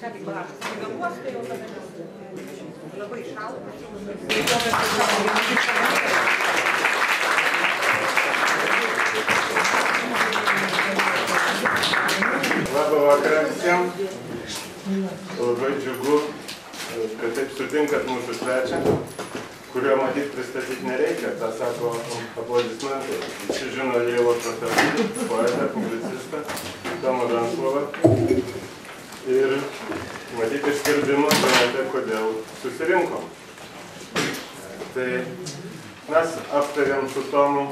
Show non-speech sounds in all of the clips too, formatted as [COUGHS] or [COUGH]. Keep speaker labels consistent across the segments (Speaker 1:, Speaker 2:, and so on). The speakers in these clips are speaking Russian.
Speaker 1: Ką tik bagažas įgabuos, tai jau tada nes labai šalta.
Speaker 2: Labą vakarą visiems. Labai džiugu, kad taip sutinkat mūsų svečią, kurio matyt pristatyti nereikia, tą sako aplodismentai. Visi žino Jėlo profesorių, poetą, publicistą, Tomą Ranslovą. Ir matyt iš skelbimo žinote, kodėl susirinkom. Tai mes aptarėm su Tomu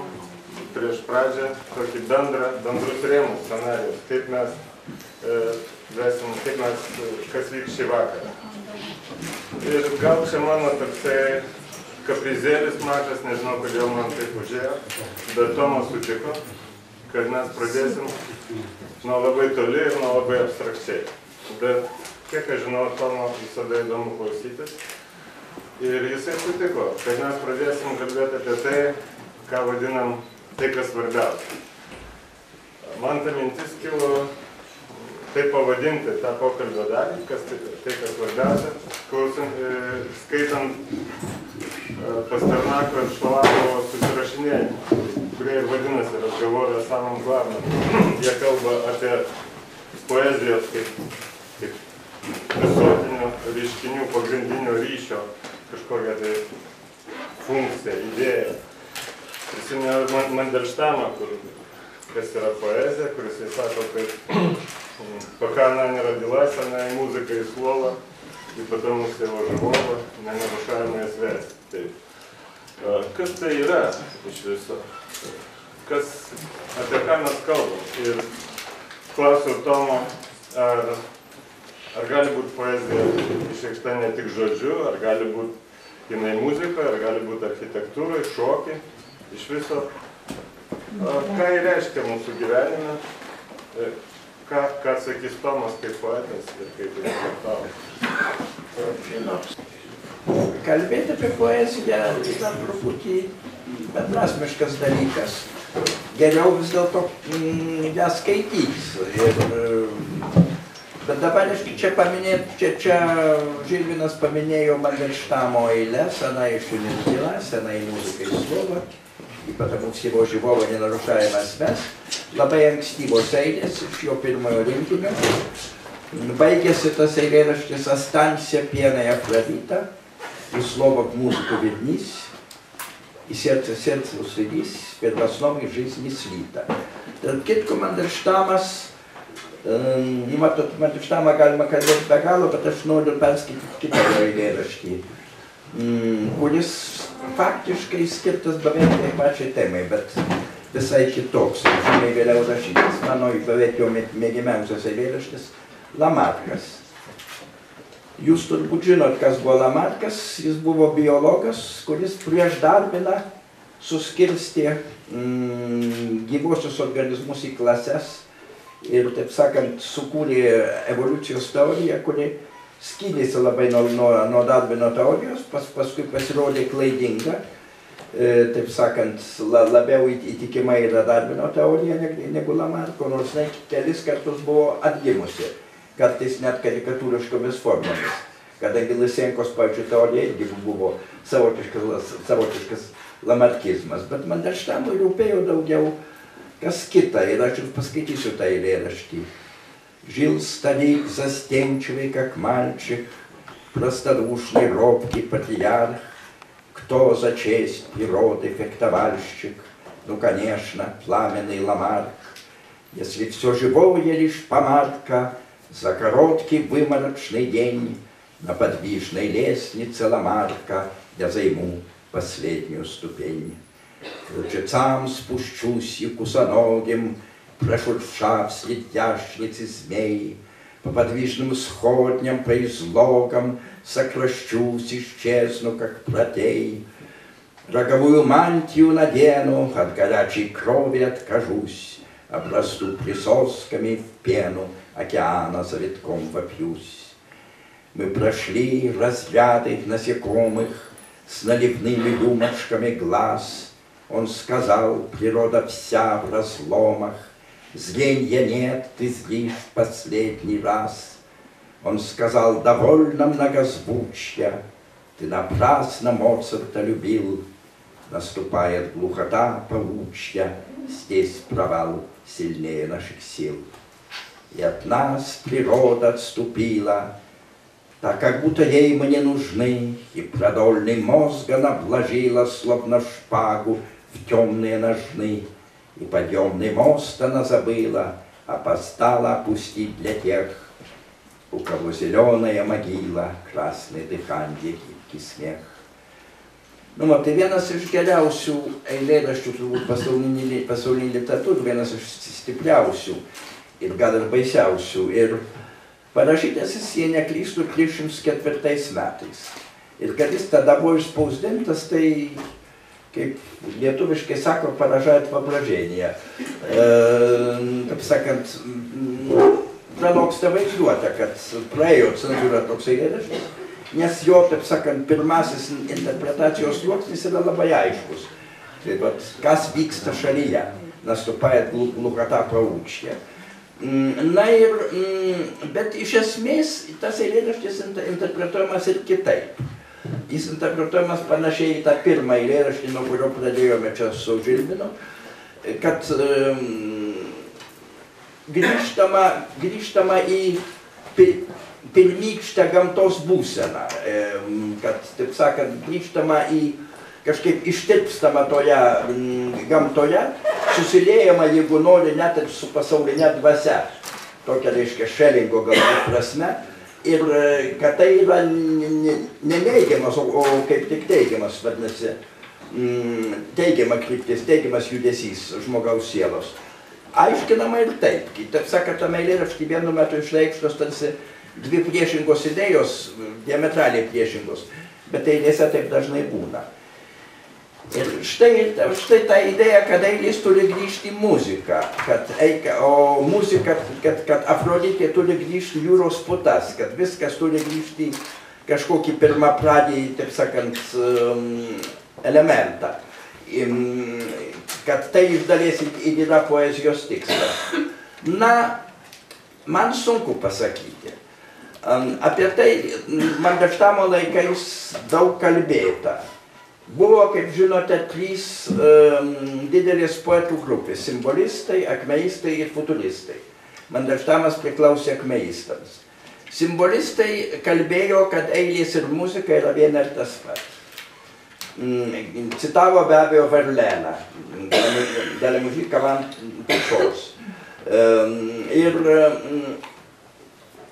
Speaker 2: prieš pradžią tokį bendrą, bendrus rėmus scenarijus, kaip mes e, vesim, kaip mes, kas vyks šį vakarą. Ir gal čia mano toksai kaprizėlis mažas, nežinau kodėl man taip užėjo, bet Tomas sutiko, kad mes pradėsim nuo labai toli ir nuo labai abstrakčiai. Bet kiek aš žinau, Tomo visada įdomu klausytis. Ir jisai sutiko, kad mes pradėsim kalbėti apie tai, ką vadinam tai, kas svarbiausia. Man ta mintis kilo taip pavadinti tą pokalbio dalį, kas tai, tai kas svarbiausia, klausant, skaitant Pasternako ir Šalakovo susirašinėjimą, kurie ir vadinasi razgovorė samam glavnom. Jie kalba apie poezijos kaip, kaip visuotinio reiškinių pagrindinio ryšio kažkokią tai funkciją, idėją. Prisimenu Man- Mandelštamą, kur kas yra poezija, kuris jis sako, kad пока она не родилась, она и музыка, и слово, и потому всего живого ненарушаемая связь. Taip. А, Kas tai yra iš viso? Kas, apie ką mes kalbam? Ir klausiau Tomo, ar, ar gali būti poezija išreikšta ne tik žodžiu, ar gali būti jinai muzika, ar gali būti architektūrai, šokiai, iš viso. Ką jį reiškia mūsų gyvenime? E, Ką, ką sakys Tomas kaip poetas ir kaip?
Speaker 3: Žinot, kalbėti apie poeziją yra truputį beprasmiškas dalykas. Geriau vis dėlto mm, ją skaityti. Ir, bet dabar aš čia paminėt, čia, čia Žilvinas paminėjo Mandельштamo eilę, сена еще не родилась, сена и музыка и слово, и потому всего живого не нарушаемая связь. Labai ankstyvos eilės iš jo pirmojo rinkinio. Baigėsi tas eilėraštis Astancia пьяная Афродита, и слово к музыку вернись, и сердце сердце усыдись, перед основой жизни слито. Tarp kitko Mandelštamas, um, matot, Mandelštamą galima kalbėti be galo, bet aš noriu perskaityti kitą eilėraštį, kuris faktiškai skirtas beveik tai pačiai temai, bet visai kitoks, žymiai vėliau rašytas. Mano beveik jo mė- mėgiamiausias eilėraštis Lamarkas. Jūs turbūt žinot, kas buvo Lamarkas. Jis buvo biologas, kuris prieš darbiną suskirstė mm, gyvosius organizmus į klases ir, taip sakant, sukūrė evoliucijos teoriją, kuri skyrėsi labai nuo, nuo, nuo Darvino teorijos, pas, paskui pasirodė klaidinga. E, taip sakant, la, labiau įt- įtikima yra Darvino teorija neg- negu Lamarko, nors jinai kelis kartus buvo atgimusi, kartais net karikatūriškomis formomis. Kadangi Lysenkos pačių teorija irgi buvo savotiškas, savotiškas lamarkizmas, bet Mandelštamui rūpėjo daugiau aš jums paskaitysiu tą eilėraštį. Жил старик застенчивый, как мальчик, Простодушный, робкий патриарх, Кто за честь природы фехтовальщик? Ну, конечно, пламенный Ламарк. Если все живое лишь помадка, За короткий выморочный день На подвижной лестнице Ламарка Я займу последнюю ступень. К ручицам спущусь и кусоногим, Прошуршав след ящницы змей, По подвижным сходням, по излогам Сокращусь, исчезну, как протей. Роговую мантию надену, От горячей крови откажусь, Обрасту присосками в пену, Океана за витком вопьюсь. Мы прошли разряды насекомых С наливными рюмочками глаз. Он сказал, природа вся в разломах, Зленья нет, ты злишь в последний раз. Он сказал, довольно многозвучья, ты напрасно Моцарта любил. Наступает глухота паучья, здесь провал сильнее наших сил. И от нас природа отступила, так как будто ей мы не нужны, И продольный мозг она вложила, словно шпагу, темные ножны. И подъемный мост она забыла, опостала опустить для тех, у кого зеленая могила, красное дыхание, гибкий смех. Nu, mat, tai vienas iš geriausių eilėraščių, turbūt pasaulinė, pasaulinė literatūra, vienas iš stipriausių ir gal ir baisiausių. Ir parašytas jis, jei neklystų, 304 metais. Ir kad jis tada buvo išspausdintas, tai, kaip lietuviškai sako, paražat воображение. E, taip sakant, pranoksta vaizduotę, kad praėjo cenzūra toks eilėraštis nes jo, taip sakant, pirmasis interpretacijos sluoksnis yra labai aiškus. Tai vat, kas vyksta šalyje, наступает глухота паучья. Na ir, bet iš esmės tas eilėraštis interpretuojamas ir kitaip. Jis interpretuojamas panašiai į tą pirmą eilėraštį, nuo kurio pradėjome čia su Žilbinu, kad grįžtama, grįžtama į pirmykštę gamtos būseną, kad, taip sakant, grįžtama į kažkaip ištirpstama toje gamtoje, susiliejama, jeigu nori, net ir su pasaulinė dvasia, tokia, reiškia, šelingo galbūt prasme, ir kad tai yra neneigiamas, o, kaip tik teigiamas, vadinasi, teigiama kryptis, teigiamas judesys žmogaus sielos. Aiškinama ir taip, taip sakant, tame eilėrašty vienu metu išreikštos tarsi dvi priešingos idėjos, diametraliai priešingos, bet eilėse taip dažnai būna. Ir štai, štai ta idėja, kad eilės turi grįžti į muziką, kad, o muzika, kad, kad Afroditė turi grįžti jūros putas, kad viskas turi grįžti kažkokį pirmą pradį, taip sakant, um, elementą. Kad tai iš dalies ir yra poezijos tikslas. Na, man sunku pasakyti. Apie tai Mandaštamo laikais daug kalbėta. Buvo, kaip žinote, trys um, didelės poetų grupės - simbolistai, akmeistai ir futuristai. Mandaštamas priklausė akmeistams. Simbolistai kalbėjo, kad eilės ir muzika yra viena ir tas pats. Mm, citavo be abejo Verleną, della musica van pušos. Um, ir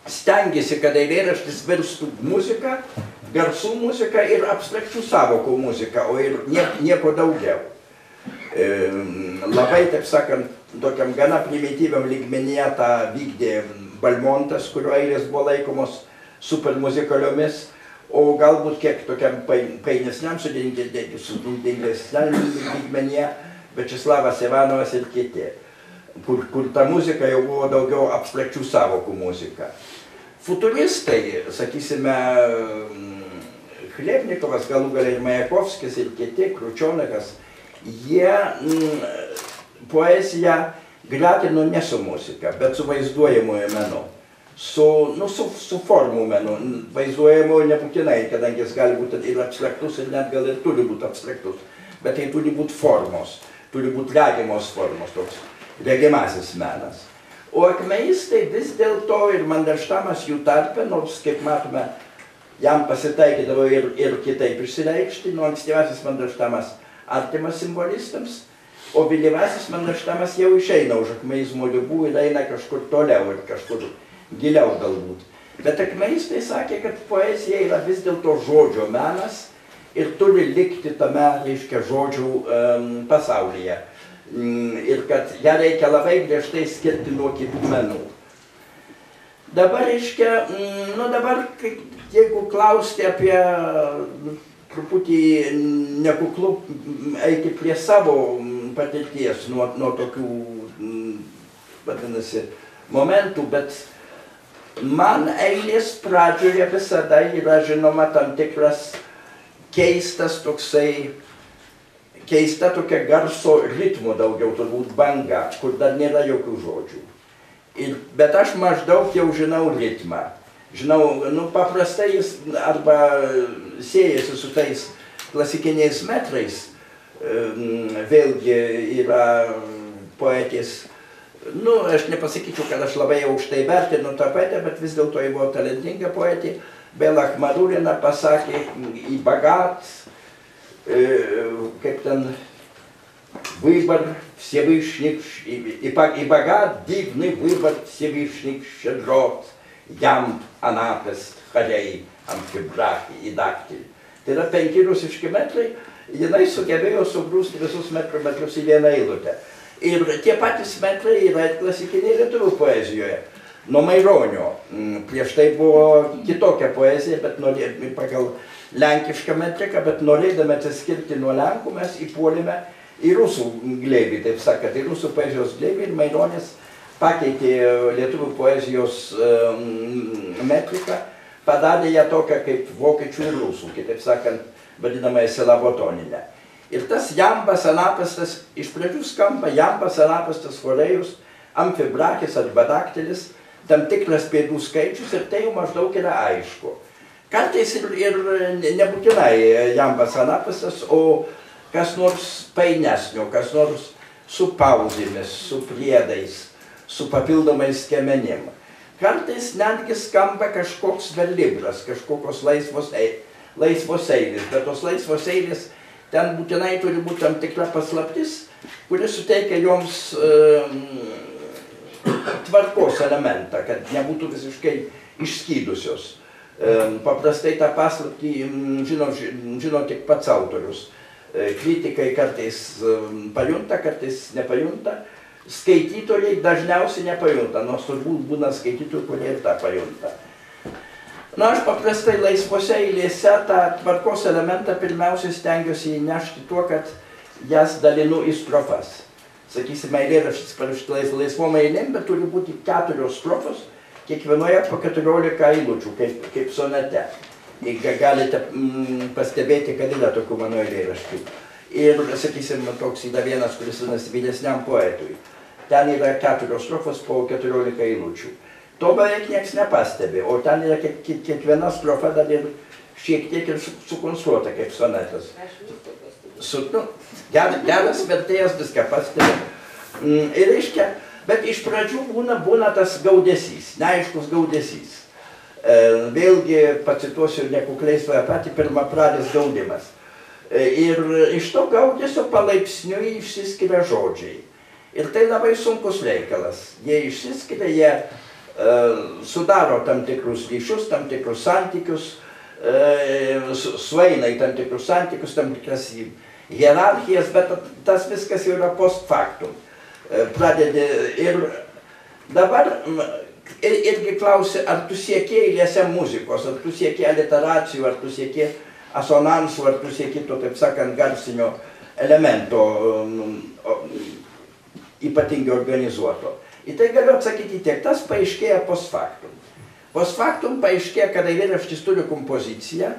Speaker 3: stengiasi, kad eilėraštis virstų muzika, garsų muzika ir abstrakčių savokų muzika, o ir nie, nieko daugiau. E, labai, taip sakant, tokiam gana primityviam lygmenyje tą vykdė Balmontas, kurio eilės buvo laikomos supermuzikaliomis, o galbūt kiek tokiam painesniam sudėtingesniam lygmenyje Večislavas Ivanovas ir kiti, kur, kur ta muzika jau buvo daugiau abstrakčių savokų muzika. Futuristai, sakysime, Chlebnikovas, galų galiai Majakovskis ir kiti, Kručionakas, jie mm, poeziją gretino ne su muzika, bet su vaizduojamojo menu. Su, nu, su, su formų menu. Vaizduojamojo nebūtinai, kadangi jis gali būti ir abstraktus, ir net gal ir turi būti abstraktus. Bet tai turi būti formos, turi būti regimos formos, toks regimasis menas. O akmeistai vis dėlto ir Mandaštamas jų tarpe, nors, kaip matome, jam pasitaikydavo ir, ir kitaip išsireikšti, nuo ankstyvasis Mandaštamas artimas simbolistams, o vėlyvasis Mandaštamas jau išeina už akmeizmo ribų ir eina kažkur toliau ir kažkur giliau galbūt. Bet akmeistai sakė, kad poezija yra vis dėlto žodžio menas ir turi likti tame, reiškia, žodžių um, pasaulyje Mm, ir kad ją reikia labai griežtai skirti nuo kitų menų. Dabar, reiškia, mm, nu dabar, jeigu klausti apie nu, truputį nekuklu eiti prie savo patirties nuo, nuo tokių, vadinasi, momentų, bet man eilės pradžioje visada yra žinoma tam tikras keistas toksai keista tokia garso ritmo daugiau turbūt banga, kur dar nėra jokių žodžių. Ir, bet aš maždaug jau žinau ritmą. žinau, nu, paprastai jis arba siejasi su tais klasikiniais metrais, vėlgi yra poetės, nu, aš nepasakyčiau, kad aš labai aukštai vertinu tą poetę, bet vis dėlto ji buvo talentinga poetė. Bela Khmarulina pasakė į Bagat, kaip ten выбор Всевышних, и, и, и богат дивный выбор Всевышних щедрот, Jam Anapes, Harei, Amfibrachi, Idaktil. Tai yra penki rusiški metrai, jinai sugebėjo sugrūsti visus metrų metrus į vieną eilutę. Ir tie patys metrai yra klasikiniai lietuvių poezijoje. Nuo Maironio. Prieš tai buvo kitokia poezija, bet norė, pagal lenkišką metriką, bet norėdami atsiskirti nuo Lenkų mes įpuolėme į rusų glėbį, taip sakant, į rusų poezijos glėbį ir Maironis pakeitė lietuvių poezijos metriką, padarė ją tokią kaip vokiečių ir rusų, kitaip sakant, vadinamąją silabotoninę. Ir tas jambas anapastas, iš pradžių skamba jambas anapastas chorėjus, amfibrakis arba daktelis, tam tikras pėdų skaičius ir tai jau maždaug yra aišku. Kartais ir, ir nebūtinai jambas anapastas, o kas nors painesnio, kas nors su pauzėmis, su priedais, su papildomais kemenim. Kartais netgi skamba kažkoks verlibras, kažkokios laisvos, laisvos eilės, bet tos laisvos eilės ten būtinai turi būti tam tikra paslaptis, kuri suteikia joms um, tvarkos elementą, kad nebūtų visiškai išskydusios. Um, paprastai tą paslaptį žino, žino tik pats autorius. Kritikai kartais pajunta, kartais nepajunta. Skaitytojai dažniausiai nepajunta, nors turbūt būna skaitytojų, kurie ir tą pajunta. Na, aš paprastai laisvose eilėse tą tvarkos elementą pirmiausia stengiuosi įnešti tuo, kad jas dalinu į strofas. Sakysime, eilėraštis parašytas laisvom eilėm, bet turi būti keturios strofos, kiekvienoje po 14 eilučių, kaip, kaip sonete. Ir galite mm, pastebėti, kad yra tokių mano eilėraščių. Ir, sakysim, toks yra vienas, kuris vadinasi vyresniam poetui. Ten yra keturios strofos po 14 eilučių. To beveik niekas nepastebi, o ten yra kiek, kiek, kiekviena strofa dar ir šiek tiek ir sukonstruota kaip sonetas. Su, nu, ger, geras vertėjas viską pastebi. Mm, ir reiškia, bet iš pradžių būna, būna tas gaudesys, neaiškus gaudesys. E, vėlgi pacituosiu nekukliai save patį pirmą pradės gaudimas. E, ir iš to gaudesio palaipsniui išsiskiria žodžiai. Ir tai labai sunkus reikalas. Jie išsiskiria, jie uh, sudaro tam tikrus ryšius, tam tikrus santykius, uh, sueina į tam tikrus santykius, tam tikras hierarchijas, bet tas viskas jau yra post factum. Uh, pradedi ir dabar ir, irgi klausi, ar tu sieki eilėse muzikos, ar tu sieki aliteracijų, ar tu sieki asonansų, ar tu sieki to, taip sakant, garsinio elemento um, ypatingai organizuoto. Į tai galiu atsakyti tiek, tas paaiškėja post factum. Post factum paaiškėja, kada eilėraštis turi kompoziciją,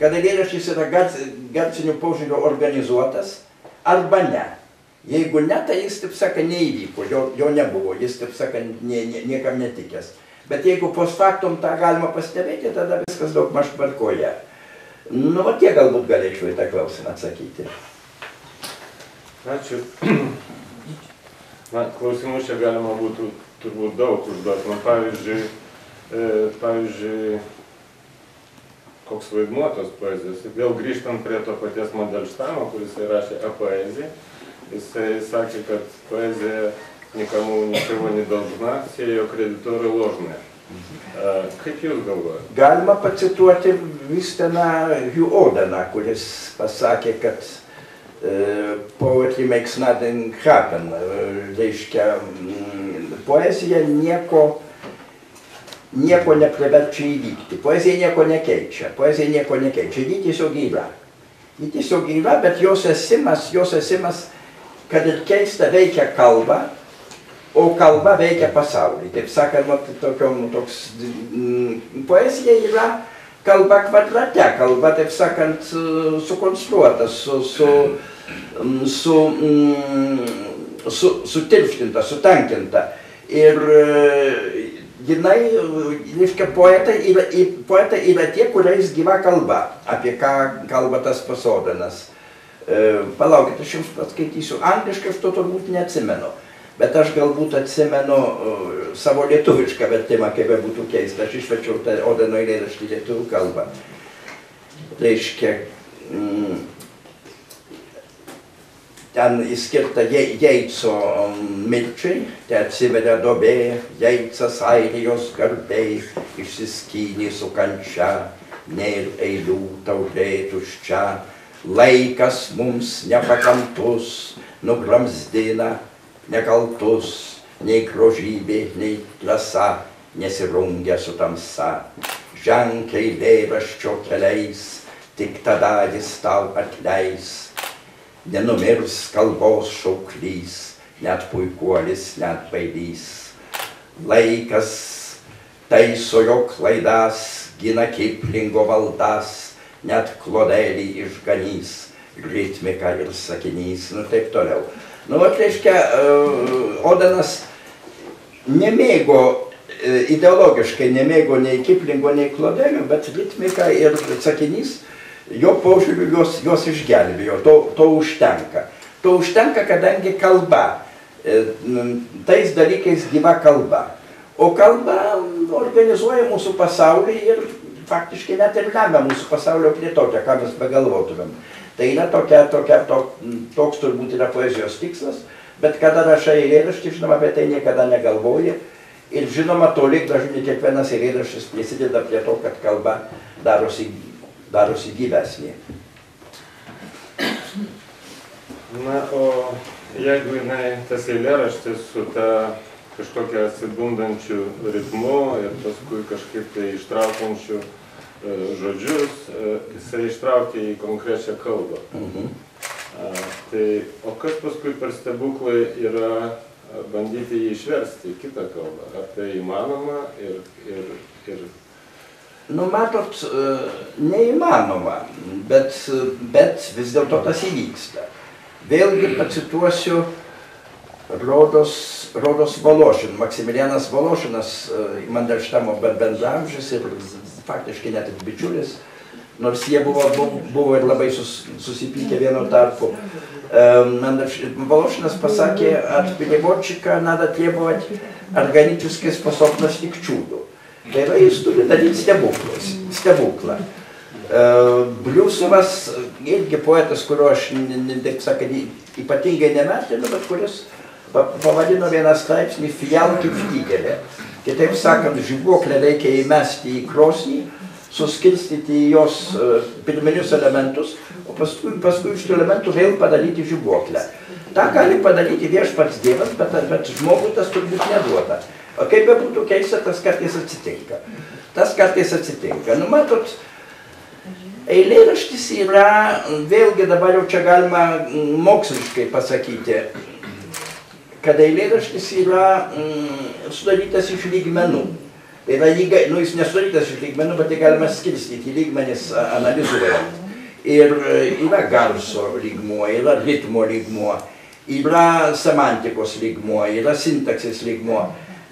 Speaker 3: kada eilėraštis yra garcinių požiūrių organizuotas, arba ne. Jeigu ne, tai jis, taip sakant, neįvyko, jo, jo nebuvo, jis, taip sakant, nie, nie, niekam netikęs. Bet jeigu post factum tą galima pastebėti, tada viskas daug maž tvarkoja. Nu, va tiek galbūt galėčiau į tą klausimą atsakyti.
Speaker 2: Ačiū. Na, klausimų čia galima būtų turbūt daug užduoti. Na, pavyzdžiui, e, pavyzdžiui, koks vaidmuo tos poezijos. Vėl grįžtant prie to paties Mandelštamo, kuris rašė e-poeziją, jisai sakė, kad poezija nikamų ničego nedažna, siejo kreditorų ložnė. E, kaip jūs galvojate?
Speaker 3: Galima pacituoti Visteną Hugh Odeną, kuris pasakė, kad poetry makes nothing happen. Uh, reiškia, mm, poezija nieko, nieko nepriverčia įvykti. Poezija nieko nekeičia. Poezija nieko nekeičia. Ji tiesiog yra. Ji tiesiog yra, bet jos esimas, jos esimas, kad ir keista veikia kalba, o kalba veikia pasaulį. Taip sakant, tokiom, toks, mm, poezija yra kalba kvadrate, kalba, taip sakant, sukonstruota, su, su, mm, su, mm, su, sutirštinta, sutankinta. Ir jinai, reiškia, poetai yra, poetai yra tie, kuriais gyva kalba, apie ką kalba tas pasodanas. E, palaukit, aš jums paskaitysiu. Angliškai aš to turbūt neatsimenu. Bet aš galbūt atsimenu e, savo lietuvišką vertimą, kaip bebūtų keista. Aš išverčiau tą Odeno eilėraštį lietuvių kalbą. Reiškia, mm, ten įskirta Je- Jeitso mm, mirčiai, te atsiveria dobė, Jeitsas airijos garbei, išsiskynė su kančia, nėr eilių taurė tuščia, laikas mums nepakantus, nugramzdina nekaltus, nei grožybė, nei drąsa, nesirungia su tamsa. Ženkliai lėraščio keliais, tik tada jis tau atleis. Nenumirs kalbos šauklys, net puikuolis, net bailys. Laikas taiso jo klaidas, gina kiplingo valdas, net klodelį išganys, ritmika ir sakinys, nu taip toliau. Nu, vat reiškia, e, Odenas nemėgo, e, ideologiškai nemėgo nei kiplingo, nei klodelio, bet ritmika ir sakinys jo požiūriu juos, juos išgelbėjo, to, to užtenka. To užtenka, kadangi kalba, e, tais dalykais gyva kalba. O kalba organizuoja mūsų pasaulį ir faktiškai net ir lemia mūsų pasaulio plėtotę, ką mes begalvotumėm. Tai yra tokia, tokia, to, toks turbūt yra poezijos tikslas, bet kada rašai eilėraštį, žinoma, apie tai niekada negalvoji. Ir žinoma, toli gražu ne kiekvienas eilėraštis prisideda prie to, kad kalba darosi, darosi gyvesnė.
Speaker 2: Na, o jeigu jinai tas eilėraštis su ta kažkokia atsibundančiu ritmu ir paskui kažkaip tai ištraukiančiu žodžius, e, jisai ištraukia į konkrečią kalbą.
Speaker 3: Mhm.
Speaker 2: Tai, o kas paskui per stebuklai yra bandyti jį išversti į kitą kalbą? Ar tai įmanoma ir, ir, ir
Speaker 3: Nu, matot, e, neįmanoma, bet, bet vis dėlto tas įvyksta. Vėlgi pacituosiu Rodos, Rodos Vološin, Maksimilianas Vološinas, e, Mandelštamo bendramžis ir faktiškai net ir bičiulis, nors jie buvo, buvo, buvo ir labai sus, susipykę vieno tarpu. E, Манделш- Волошинас посаке от переводчика надо требовать органической способности к чуду. Tai yra, jis turi daryti stebuklus, stebuklą. E, Bliusovas irgi poetas, kurio aš, n- n- taip sakant, y- ypatingai nevertinu, bet kuris pa- pavadino vieną straipsnį Fialki flygelė. Kitaip sakant, žibuoklę reikia įmesti į krosnį, suskirstyti jos e, pirminius elementus, o paskui, paskui iš tų elementų vėl padaryti žibuoklę. Ta gali padaryti viešpats Dievas, bet, bet žmogui tas turbūt neduota. O kaip bebūtų keista, tas kartais atsitinka. Tas kartais atsitinka. Nu, matot, eilėraštis yra, vėlgi dabar jau čia galima moksliškai pasakyti, kad eilėraštis yra mm, sudarytas iš lygmenų. Tai yra, nu, jis nesudarytas iš lygmenų, bet tai galima skirstyti lygmenis analizuojant. Ir e, yra garso lygmuo, yra ritmo lygmuo, yra semantikos lygmuo, yra sintaksis lygmuo,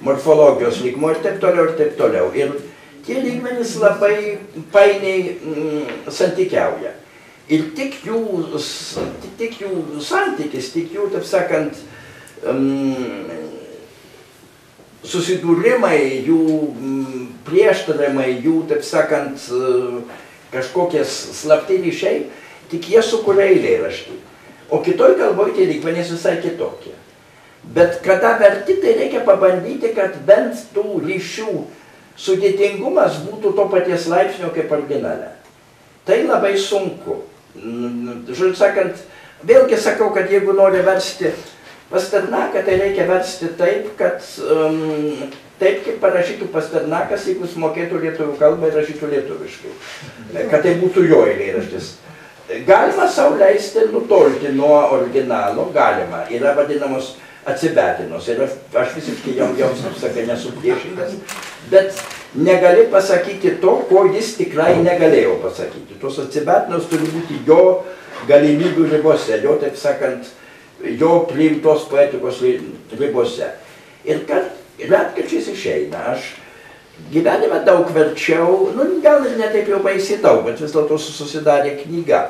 Speaker 3: morfologijos lygmuo ir taip toliau, ir taip toliau. Ir tie lygmenys labai painiai mm, santykiauja. Ir tik jų, tik, jų santykis, tik jų, taip sakant, susidūrimai, jų prieštaravimai, jų, taip sakant, kažkokie slapti ryšiai, tik jie sukuria eilėraštį. O kitoj kalboj tie lygmenys visai kitokie. Bet kada verti, tai reikia pabandyti, kad bent tų ryšių sudėtingumas būtų to paties laipsnio kaip originale. Tai labai sunku. Žodžiu sakant, vėlgi sakau, kad jeigu nori versti Pasternaką, tai reikia versti taip, kad um, taip, kaip parašytų Pasternakas, jeigu jis mokėtų lietuvių kalbą ir rašytų lietuviškai. Kad tai būtų jo eilėraštis. Galima savo leisti nutolti nuo originalo, galima. Yra vadinamos atsibetinos. Ir aš, visiškai jom, joms, kaip sakai, nesu priešingas. Bet negali pasakyti to, ko jis tikrai negalėjo pasakyti. Tos atsibetinos turi būti jo galimybių ribose, jo, taip sakant, jo priimtos poetikos ri- ribose. Ir kad retkarčiais išeina. Aš gyvenime daug verčiau, nu gal ir netaip jau baisiai daug, bet vis dėlto susidarė knyga.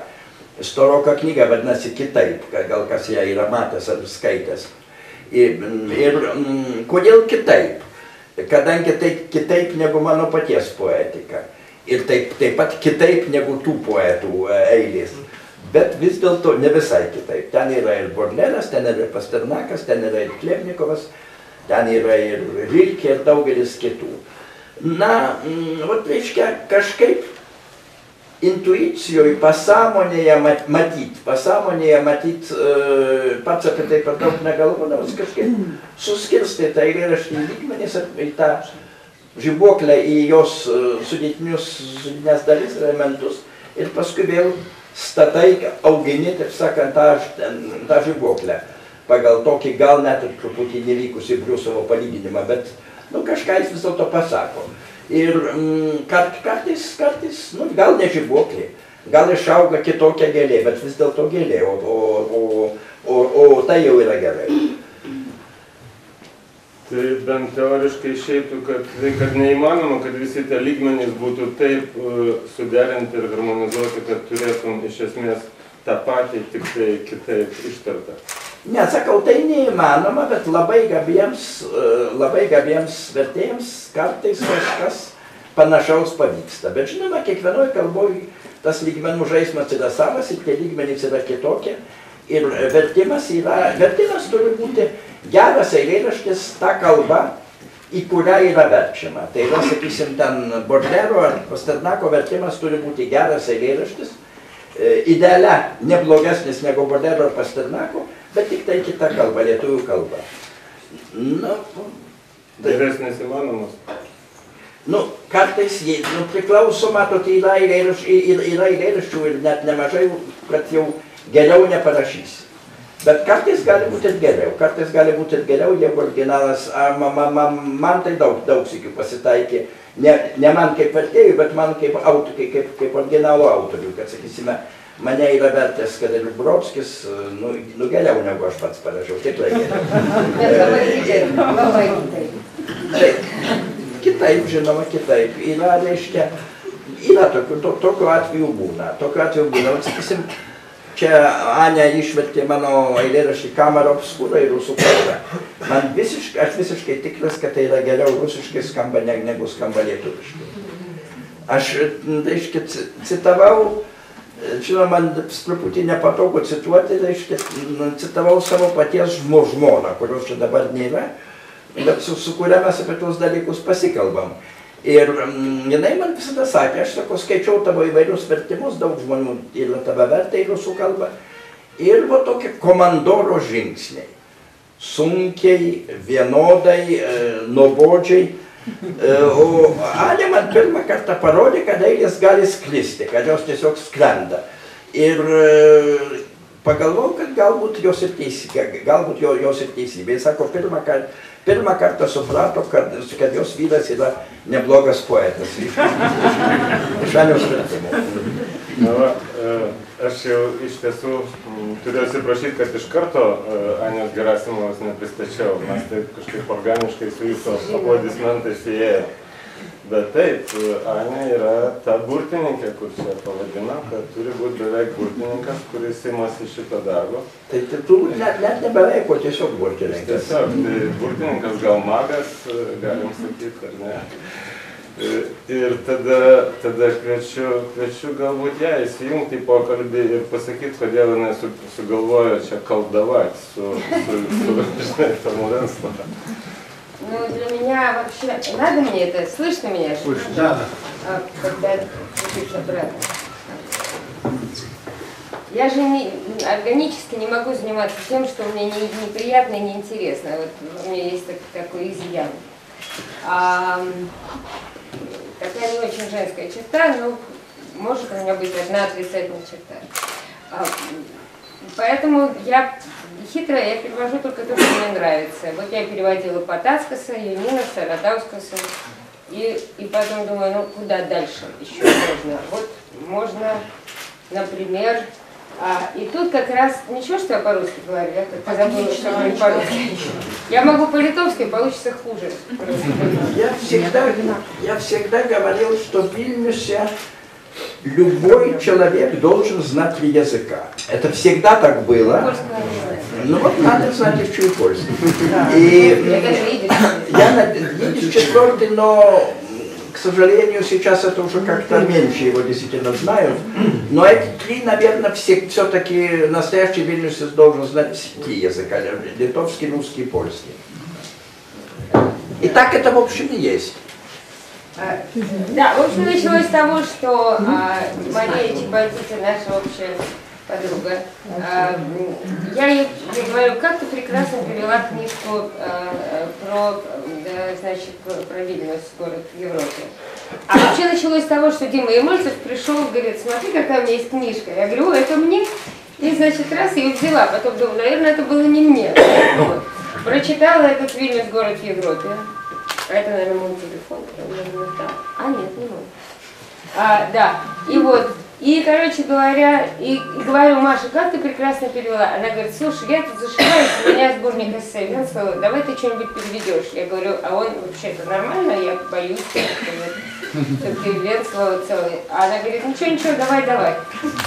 Speaker 3: Storoka knyga vadinasi kitaip, gal kas ją yra matęs ar skaitęs. Ir, ir mm, kodėl kitaip? Kadangi tai kitaip negu mano paties poetika. Ir taip, taip pat kitaip negu tų poetų e, eilės. Bet vis dėlto ne visai kitaip. Ten yra ir Borleras, ten yra ir Pasternakas, ten yra ir Klebnikovas, ten yra ir Rilke ir daugelis kitų. Na, mm, vat reiškia, kažkaip intuicijoje, pasąmonėje mat, matyt, pasąmonėje matyt, e, pats apie tai per daug negalvodamas kažkaip suskirstai tą eilėraštį lygmenys į tą žibuoklę, į jos e, sudėtinius, sudėtinės dalis, elementus ir paskui vėl statai, augini, taip sakant, tą, tą žibuoklę pagal tokį gal net ir truputį nevykusį Briusovo palyginimą, bet nu, kažką jis vis dėlto pasako. Ir mm, kart, kartais, kartais, nu, gal ne žibuoklė, gal išauga kitokia gėlė, bet vis dėlto gėlė, o, o, o, o, o tai jau yra gerai.
Speaker 2: Tai bent teoriškai išeitų, kad, tai, kad neįmanoma, kad visi tie lygmenys būtų taip uh, suderinti ir harmonizuoti, kad turėtum iš esmės tą patį, tik tai kitaip ištartą.
Speaker 3: Nesakau, tai neįmanoma, bet labai gabiems, e, labai gabiems vertėjams kartais kažkas panašaus pavyksta. Bet žinoma, kiekvienoje kalboje tas lygmenų žaidimas yra savas ir tie lygmenys yra kitokie. Ir vertimas, yra, vertimas turi būti geras eilėraštis ta kalba, į kurią yra verčiama. Tai yra, sakysim, ten Bordero ar Pasternako vertimas turi būti geras eilėraštis, e, idealia neblogesnis negu Bordero ar Pasternako, bet tik tai kita kalba, lietuvių kalba. Nu,
Speaker 2: tai Geresnis įmanomas.
Speaker 3: Nu, kartais, jie, nu, priklauso, matot, yra eilėraščių ir net nemažai, kad jau geriau neparašysi. Bet kartais gali būti ir geriau, kartais gali būti ir geriau, jeigu originalas, a, ma, ma, ma, man tai daug, daug sikių pasitaikė, ne, ne man kaip vertėjui, bet man kaip, auto, kaip, kaip, kaip originalo autoriui, kad sakysime, mane yra vertęs, kad ir Brodskis, nu, nu geriau negu aš pats parašiau, tikrai [LAUGHS] geriau.
Speaker 1: kitaip,
Speaker 3: žinoma, kitaip. Yra, reiškia, yra tokių, to, tokių atvejų būna, tokių atvejų būna, sakysim, čia Ania išvertė mano eilėraštį kamerą obskūrą į rusų kalbą. Man visiškai, aš visiškai tikras, kad tai yra geriau rusiškai skamba negu skamba lietuviškai. Aš, reiškia, citavau žinoma, man truputį nepatogu cituoti, reiškia, citavau savo paties žmoną, kurios čia dabar nėra, bet su, su kuria mes apie tuos dalykus pasikalbam. Ir mm, jinai man visada sakė, aš sako, skaičiau tavo įvairius vertimus, daug žmonių yra tave vertę į rusų kalbą, ir va tokie komandoro žingsniai. Sunkiai, vienodai, e, nuobodžiai E, o Anė man pirmą kartą parodė, kad eilės gali sklisti, kad jos tiesiog skrenda. Ir e, pagalvojau, kad galbūt jos ir teisybė, galbūt jos ir teisybė. Jis sako, pirmą kartą, pirmą kartą suprato, kad, kad jos vyras yra neblogas poetas. Iš Anės vertimo.
Speaker 2: E, aš jau iš tiesų turiu atsiprašyti, kad iš karto Anės Gerasimovas nepristačiau. Mes taip kažkaip organiškai su jūsų aplodismentais įėjome. Bet taip, Anė yra ta burtininkė, kur čia pavadina, kad turi būti beveik burtininkas, kuris imasi šito darbo.
Speaker 3: Tai, tai turbūt net, net ne beveik, o tiesiog burtininkas.
Speaker 2: Tiesiog, tai burtininkas gal magas, galim sakyti, ar ne. Ir tada, tada kviečiu, kviečiu galbūt ją įsijungti į pokalbį ir pasakyti, kodėl jinai su, sugalvojo čia kaldavat su, su, su, žinai, tomu Venslovą.
Speaker 4: Ну, для меня вообще... Надо мне это? Слышно меня?
Speaker 3: Слышно, да.
Speaker 4: А, когда пишешь обратно. Я же не, органически не могу заниматься тем, что мне не, неприятно и неинтересно. Вот у меня есть так, такой изъян. А, такая не очень женская черта, но может у меня быть одна отрицательная черта. А, поэтому я хитрая, я перевожу только то, что мне нравится. Вот я переводила Потацкаса, Юниноса, Радаускаса, и, и потом думаю, ну куда дальше еще можно? Вот можно, например, а, и тут как раз, ничего, что я по-русски говорю, я позабыла, что я по-русски. Я могу по-литовски, получится хуже.
Speaker 3: Я всегда, я всегда говорил, что в Вильнюсе любой человек должен знать три языка. Это всегда так было. Ну вот надо знать еще и польский. И
Speaker 4: Я идиш
Speaker 3: четвертый, но, к сожалению, сейчас это уже как-то меньше его действительно знают. Но эти три, наверное, все, все-таки настоящий вильнюсец должен знать три языка. Литовский, русский польский. И так это, в общем, и есть.
Speaker 4: А, Да, в общем, началось с того, что а, Мария Чебатити, наша общая подруга, а, я ей говорю, как ты прекрасно перевела книжку а, про, да, значит, про, Вильнюс, город в Европе. А вообще началось с того, что Дима Емельцев пришел, говорит, смотри, какая у меня есть книжка. Я говорю, «О, это мне. И, значит, раз ее взяла, потом думаю, наверное, это было не мне. [COUGHS] Вот. Прочитала этот Вильнюс, город в Европе. А это, наверное, мой телефон. меня там. А, нет, не мой. А, да, и вот. И, короче говоря, и, и говорю, Маша, как ты прекрасно перевела. Она говорит, слушай, я тут зашиваюсь, у меня сборник эссе Венского, давай ты что-нибудь переведешь. Я говорю, а он вообще-то нормально, я боюсь, ты Венского целый. А она говорит, ничего, ничего, давай, давай.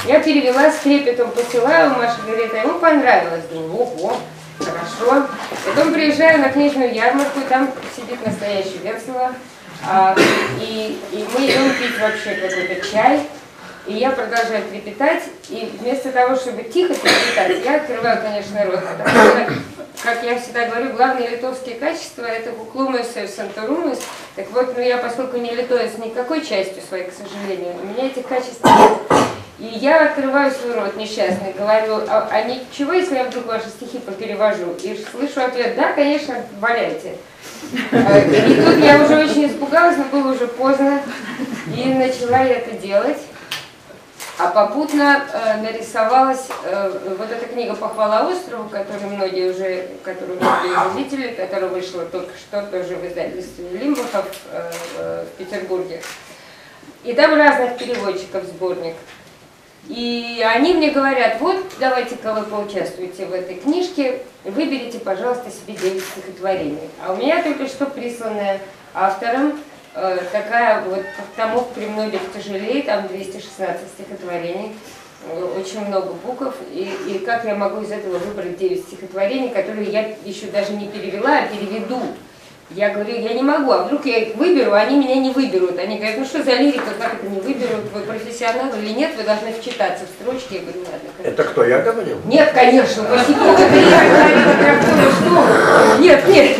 Speaker 4: Я перевела с трепетом, посылаю, Маша говорит, а ему понравилось. Думаю, ого, Хорошо. Потом приезжаю на книжную ярмарку, и там сидит настоящий Венцелова. А, и, и мы идем пить вообще какой-то чай. И я продолжаю трепетать, и вместо того, чтобы тихо трепетать, я открываю, конечно, рот. Что, как я всегда говорю, главные литовские качества – это куклумес и санторумес. Так вот, ну я, поскольку не литовец никакой частью своей, к сожалению, у меня этих качеств нет. И я открываю свой рот несчастный, говорю, а, а ничего, если я вдруг ваши стихи поперевожу? И слышу ответ, да, конечно, валяйте. А, И тут я уже очень испугалась, но было уже поздно, и начала я это делать. А попутно э, нарисовалась э, вот эта книга «Похвала острову», которую многие уже, которую многие уже видели, которая вышла только что тоже в издательстве Лимбахов э, э, в Петербурге. И там разных переводчиков сборник. И они мне говорят, вот давайте-ка вы поучаствуйте в этой книжке, выберите, пожалуйста, себе 9 стихотворений. А у меня только что присланная автором э, такая вот томов при многих тяжелее, там 216 стихотворений, э, очень много букв, и, и как я могу из этого выбрать 9 стихотворений, которые я еще даже не перевела, а переведу. Я говорю, я не могу, а вдруг я их выберу, а они меня не выберут. Они говорят, ну что за лирика, как это не выберут, вы профессионал или нет, вы должны вчитаться в строчки. Я говорю, ладно. хорошо».
Speaker 3: Это кто, я говорил?
Speaker 4: Нет, конечно, упаси Бог, это я говорила что. Нет, нет.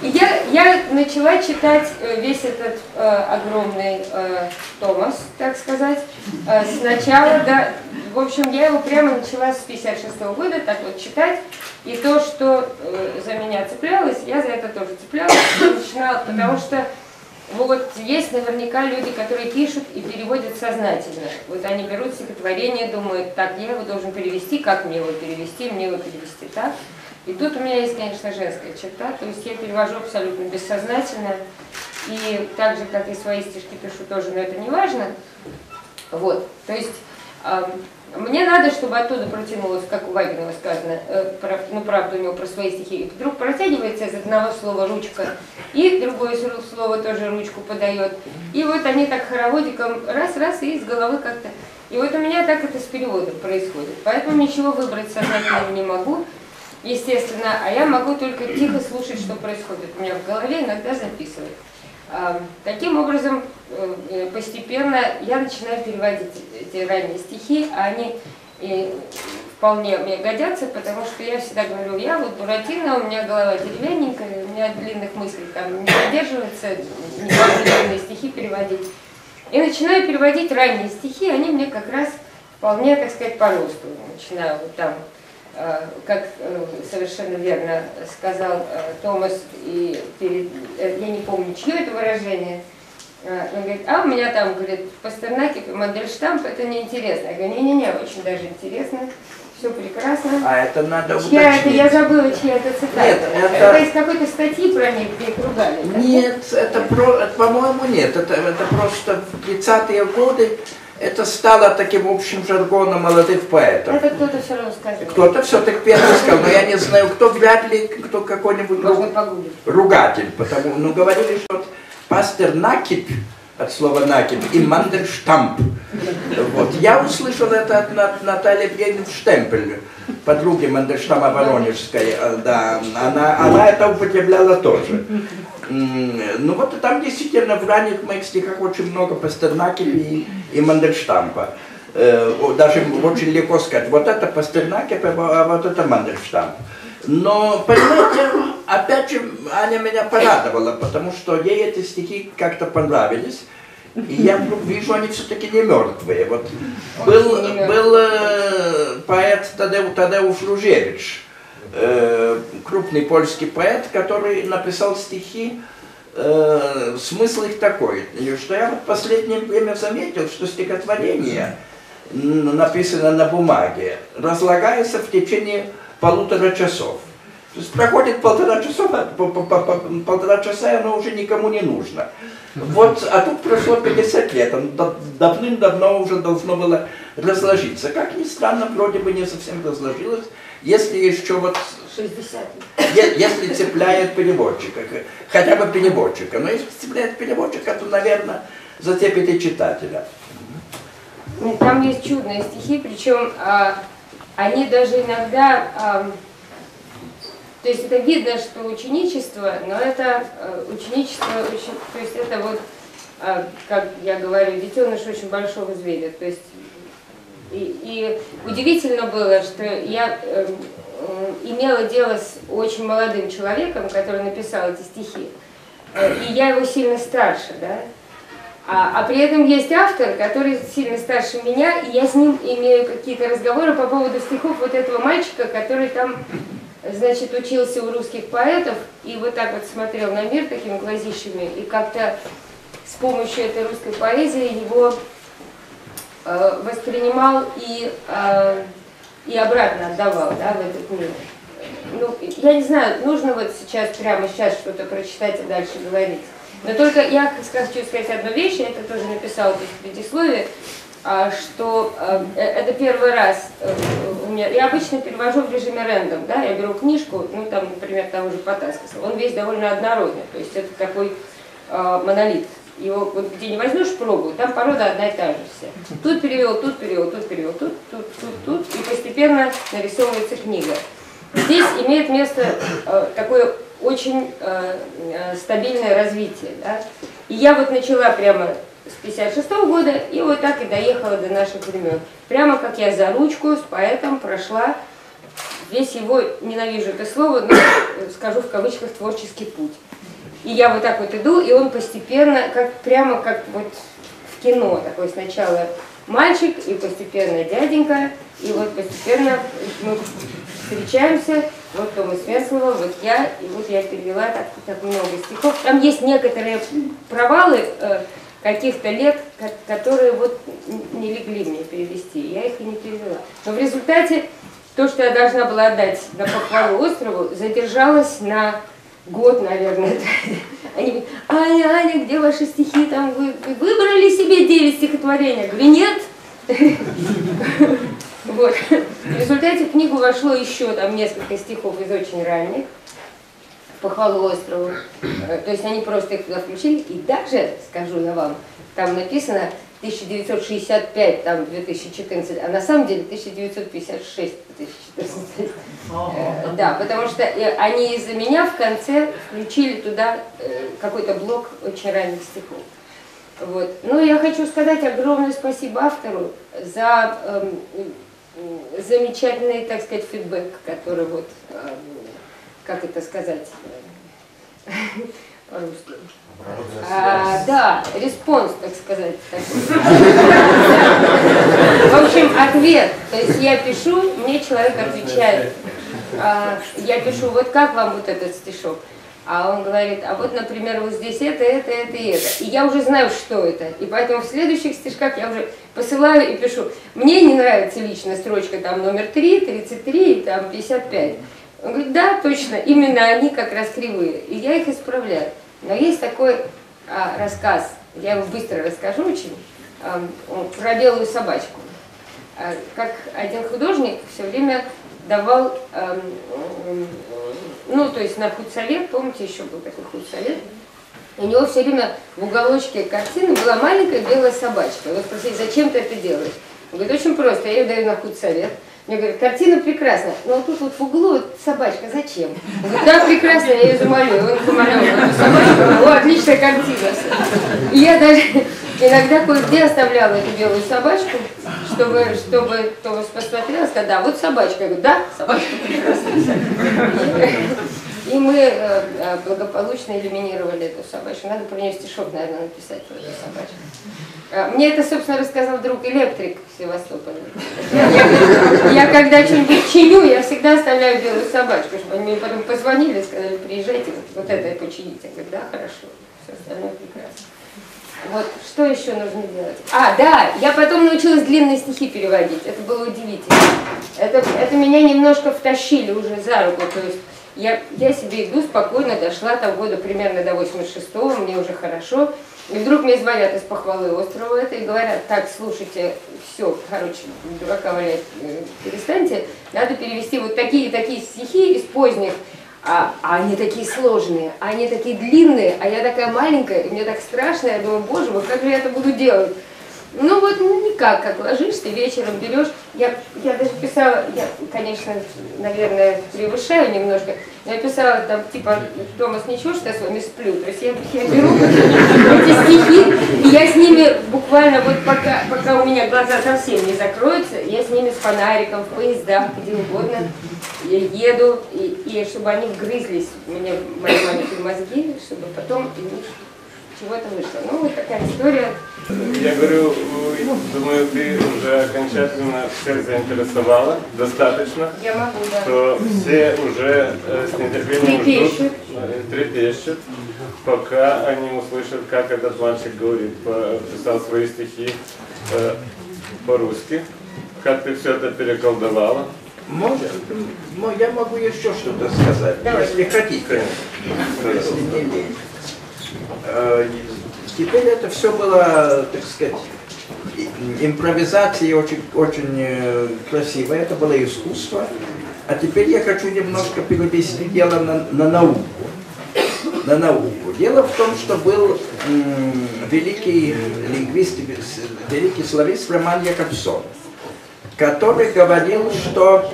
Speaker 4: И я, я начала читать э, весь этот э, огромный э, Томас, так сказать, э, сначала, да, в общем, я его прямо начала с 56 года, так вот читать, и то, что э, за меня цеплялось, я за это тоже цеплялась, начинала, потому что вот есть наверняка люди, которые пишут и переводят сознательно. Вот они берут стихотворение, думают, так, я его должен перевести, как мне его перевести, мне его перевести так. И тут у меня есть, конечно, женская черта, то есть я перевожу абсолютно бессознательно, и так же, как и свои стишки пишу тоже, но это не важно. Вот, то есть ам, мне надо, чтобы оттуда протянулось, как у Вагинова сказано, э, про- ну, правда, у него про свои стихи, вдруг протягивается из одного слова ручка, и другое сло- слово тоже ручку подает. И вот они так хороводиком раз-раз и из головы как-то. И вот у меня так это с переводом происходит. Поэтому ничего выбрать сознательно не могу, естественно, а я могу только тихо слушать, что происходит. У меня в голове иногда записывать. Таким образом, э, э, постепенно я начинаю переводить эти ранние стихи, а они и вполне мне годятся, потому что я всегда говорю, я вот Буратино, у меня голова деревянненькая, у меня длинных мыслей там не задерживается, не могу длинные стихи переводить. И начинаю переводить ранние стихи, они мне как раз вполне, так сказать, по росту. Начинаю вот там э, как э, совершенно верно сказал э, Томас, и перед, э, я не помню, чье это выражение, э, он говорит, а у меня там, говорит, Пастернаки, Мандельштамп, это неинтересно. Я говорю, не-не-не, очень даже интересно, все прекрасно.
Speaker 3: А это надо
Speaker 4: Чья это, я
Speaker 3: уточнить.
Speaker 4: забыла, чья это цитата.
Speaker 3: Нет, это-
Speaker 4: это из какой-то статьи про них, где их ругали.
Speaker 3: Нет, это, про, по-моему, нет. Это, это просто в 30-е годы это стало таким общим жаргоном молодых поэтов.
Speaker 4: Это кто-то все равно сказал.
Speaker 3: Кто-то все-таки первый сказал, но я не знаю, кто вряд ли, кто какой-нибудь ру- ругатель, потому, ну, говорили, что пастор Накип, от слова Накип, и Мандельштамп. Вот. Я услышал это от Нат- Натальи Евгеньевны Штемпель, подруги Мандельштама Воронежской. э, Да, она, она это употребляла тоже. Ну вот и там действительно в ранних моих стихах очень много Пастернаки и, и Мандельштампа. Э, Даже очень легко сказать, вот это Пастернаки, а вот это Мандельштамп. Но, понимаете, опять же, Аня меня порадовала, потому что ей эти стихи как-то понравились. И я вдруг вижу, они все-таки не мертвые. Вот был, был э, поэт Тадеу, Тадеуш Ружевич, э, крупный польский поэт, который написал стихи, э, смысл их такой, что я в последнее время заметил, что стихотворение, написанное на бумаге, разлагается в течение полутора часов. То есть проходит полтора часа, по- по- по- по- полтора часа, и оно уже никому не нужно. Вот, а тут прошло 50 лет, оно дав- давным-давно уже должно было разложиться. Как ни странно, вроде бы не совсем разложилось, если еще вот
Speaker 4: 60
Speaker 3: Е- Если цепляет переводчика, хотя бы переводчика. Но если цепляет переводчика, то, наверное, зацепит и читателя.
Speaker 4: Ну, Там есть чудные стихи, причем а, они даже иногда, ам, то есть это видно, что ученичество, но это а, ученичество, то есть это вот, а, как я говорю, детеныш очень большого зверя. То есть и, удивительно было, что я эм, э, имела дело с очень молодым человеком, который написал эти стихи, Э, и я его сильно старше, да, а, а при этом есть автор, который сильно старше меня, и я с ним имею какие-то разговоры по поводу стихов вот этого мальчика, который там, значит, учился у русских поэтов, и вот так вот смотрел на мир такими глазищами, и как-то с помощью этой русской поэзии его воспринимал и, э, и обратно отдавал да, в этот мир. Ну, я не знаю, нужно вот сейчас, прямо сейчас что-то прочитать и дальше говорить. Но только я хочу сказать одну вещь, я это тоже написала в предисловии, а, что э, э, это первый раз э, у меня, я обычно перевожу в режиме рендом, да, я беру книжку, ну там, например, того же Потаскаса, он весь довольно однородный, то есть это такой э, монолит. Его вот где не возьмешь пробу, там порода одна и та же вся. Тут перевел, тут перевел, тут перевел, тут, тут, тут, тут, и постепенно нарисовывается книга. Здесь имеет место э, такое очень э, э, стабильное развитие. Да? И я вот начала прямо с 56 года и вот так и доехала до наших времен. Прямо как я за ручку с поэтом прошла весь его, ненавижу это слово, но э, скажу в кавычках, творческий путь. И я вот так вот иду, и он постепенно, как прямо как вот в кино, такой сначала мальчик, и постепенно дяденька, и вот постепенно мы встречаемся, вот Томас Венслова, вот я, и вот я перевела так, так много стихов. Там есть некоторые провалы э, каких-то лет, ко- которые вот не легли мне перевести, я их и не перевела. Но в результате то, что я должна была отдать на похвалу острову, задержалось на год, наверное. Они говорят, Аня, Аня, где ваши стихи? Там вы, вы выбрали себе 9 стихотворений? Я говорю, нет. Вот. В результате в книгу вошло еще там несколько стихов из очень ранних, похвалу острову. Э, То есть они просто их туда включили. И даже, скажу я вам, там написано 1965, там 2014, а на самом деле 1956, 2014. Э, Да, потому что э, они из-за меня в конце включили туда э, какой-то блок очень ранних стихов. Вот. Ну, я хочу сказать огромное спасибо автору за м, замечательный, так сказать, фидбэк, который вот, эм, как это сказать э, [LAUGHS] по-русски. А, да, response, так сказать. В общем, ответ. То есть я пишу, мне человек отвечает. А, я пишу, вот как вам вот этот стишок? А он говорит, а вот, например, вот здесь это, это, это и это. И я уже знаю, что это. И поэтому в следующих стишках я уже посылаю и пишу. Мне не нравится лично строчка там номер 3, 33 и там 55. Он говорит, да, точно, именно они как раз кривые. И я их исправляю. Но есть такой а, рассказ, я его быстро расскажу очень. эм, про белую собачку. Э, Как один художник все время давал, м, ну, то есть на худсовет, помните, еще был такой худсовет, у него все время в уголочке картины была маленькая белая собачка. Вот спросили, зачем ты это делаешь? Он говорит, очень просто, я ее даю на худсовет. Мне говорят, картина прекрасна, но вот тут вот в углу вот собачка, зачем? Он говорит, да, прекрасно, я ее замалю. Он замалил эту о, отличная картина. И я даже иногда кое-где оставляла эту белую собачку, чтобы, чтобы кто посмотрел, сказал, да, вот собачка. Я говорю, да, собачка прекрасная. И мы э, э, благополучно иллюминировали эту собачку. Надо про нее стишок, наверное, написать про эту собачку. А, Мне это, собственно, рассказал друг электрик в Севастополе. Я, я- я когда что-нибудь чиню, я всегда оставляю белую собачку, чтобы они мне потом позвонили и сказали, приезжайте, вот, вот это почините. Я говорю, да, хорошо, все остальное прекрасно. Вот, что еще нужно делать? А, да, я потом научилась длинные стихи переводить. Это было удивительно. Это, это меня немножко втащили уже за руку. То есть я, я себе иду спокойно, дошла там года примерно до 86-го, мне уже хорошо. И вдруг мне звонят из похвалы острова это и говорят, так, слушайте, все, короче, дурака валять, э, перестаньте, надо перевести вот такие такие стихи из поздних, а, а они такие сложные, а они такие длинные, а я такая маленькая, и мне так страшно, я думаю, боже мой, как же я это буду делать? Ну вот ну, никак, как ложишься, вечером берешь. Я, я даже писала, я, конечно, наверное, превышаю немножко, но я писала там, типа, Томас, ничего, что я с вами сплю. То есть я, я беру эти стихи, и я с ними буквально вот пока, пока у меня глаза совсем не закроются, я с ними с фонариком в поездах, где угодно, я еду, и, и чтобы они вгрызлись мне в мои маленькие мозги, чтобы потом из них чего-то вышло. Ну, вот такая история.
Speaker 2: Я говорю, думаю, ты уже окончательно всех заинтересовала достаточно,
Speaker 4: Я могу, да.
Speaker 2: что все уже э, с нетерпением ждут,
Speaker 4: Трепещут.
Speaker 2: э, трепещут, пока они услышат, как этот мальчик говорит, писал свои стихи э, по-русски, как ты все это переколдовала.
Speaker 3: Может, м, я могу еще что-то сказать,
Speaker 4: Давай.
Speaker 3: если хотите, если не лень. Э, Теперь это все было, так сказать, импровизация очень, очень э, красивая, это было искусство. А теперь я хочу немножко перевести дело на, на науку. На науку. Дело в том, что был великий лингвист, великий славист Роман Якобсон, который говорил, что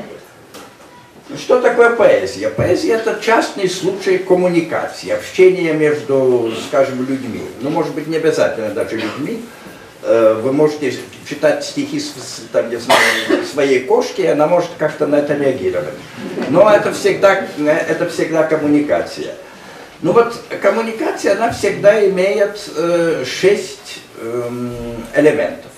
Speaker 3: что такое поэзия? Поэзия – это частный случай коммуникации, общения между, скажем, людьми. Ну, может быть, не обязательно даже людьми. Э, Вы можете читать стихи там, я знаю, своей кошки, и она может как-то на это реагировать. Но это всегда, э, это всегда коммуникация. Ну вот коммуникация, она всегда имеет э, шесть эм, элементов.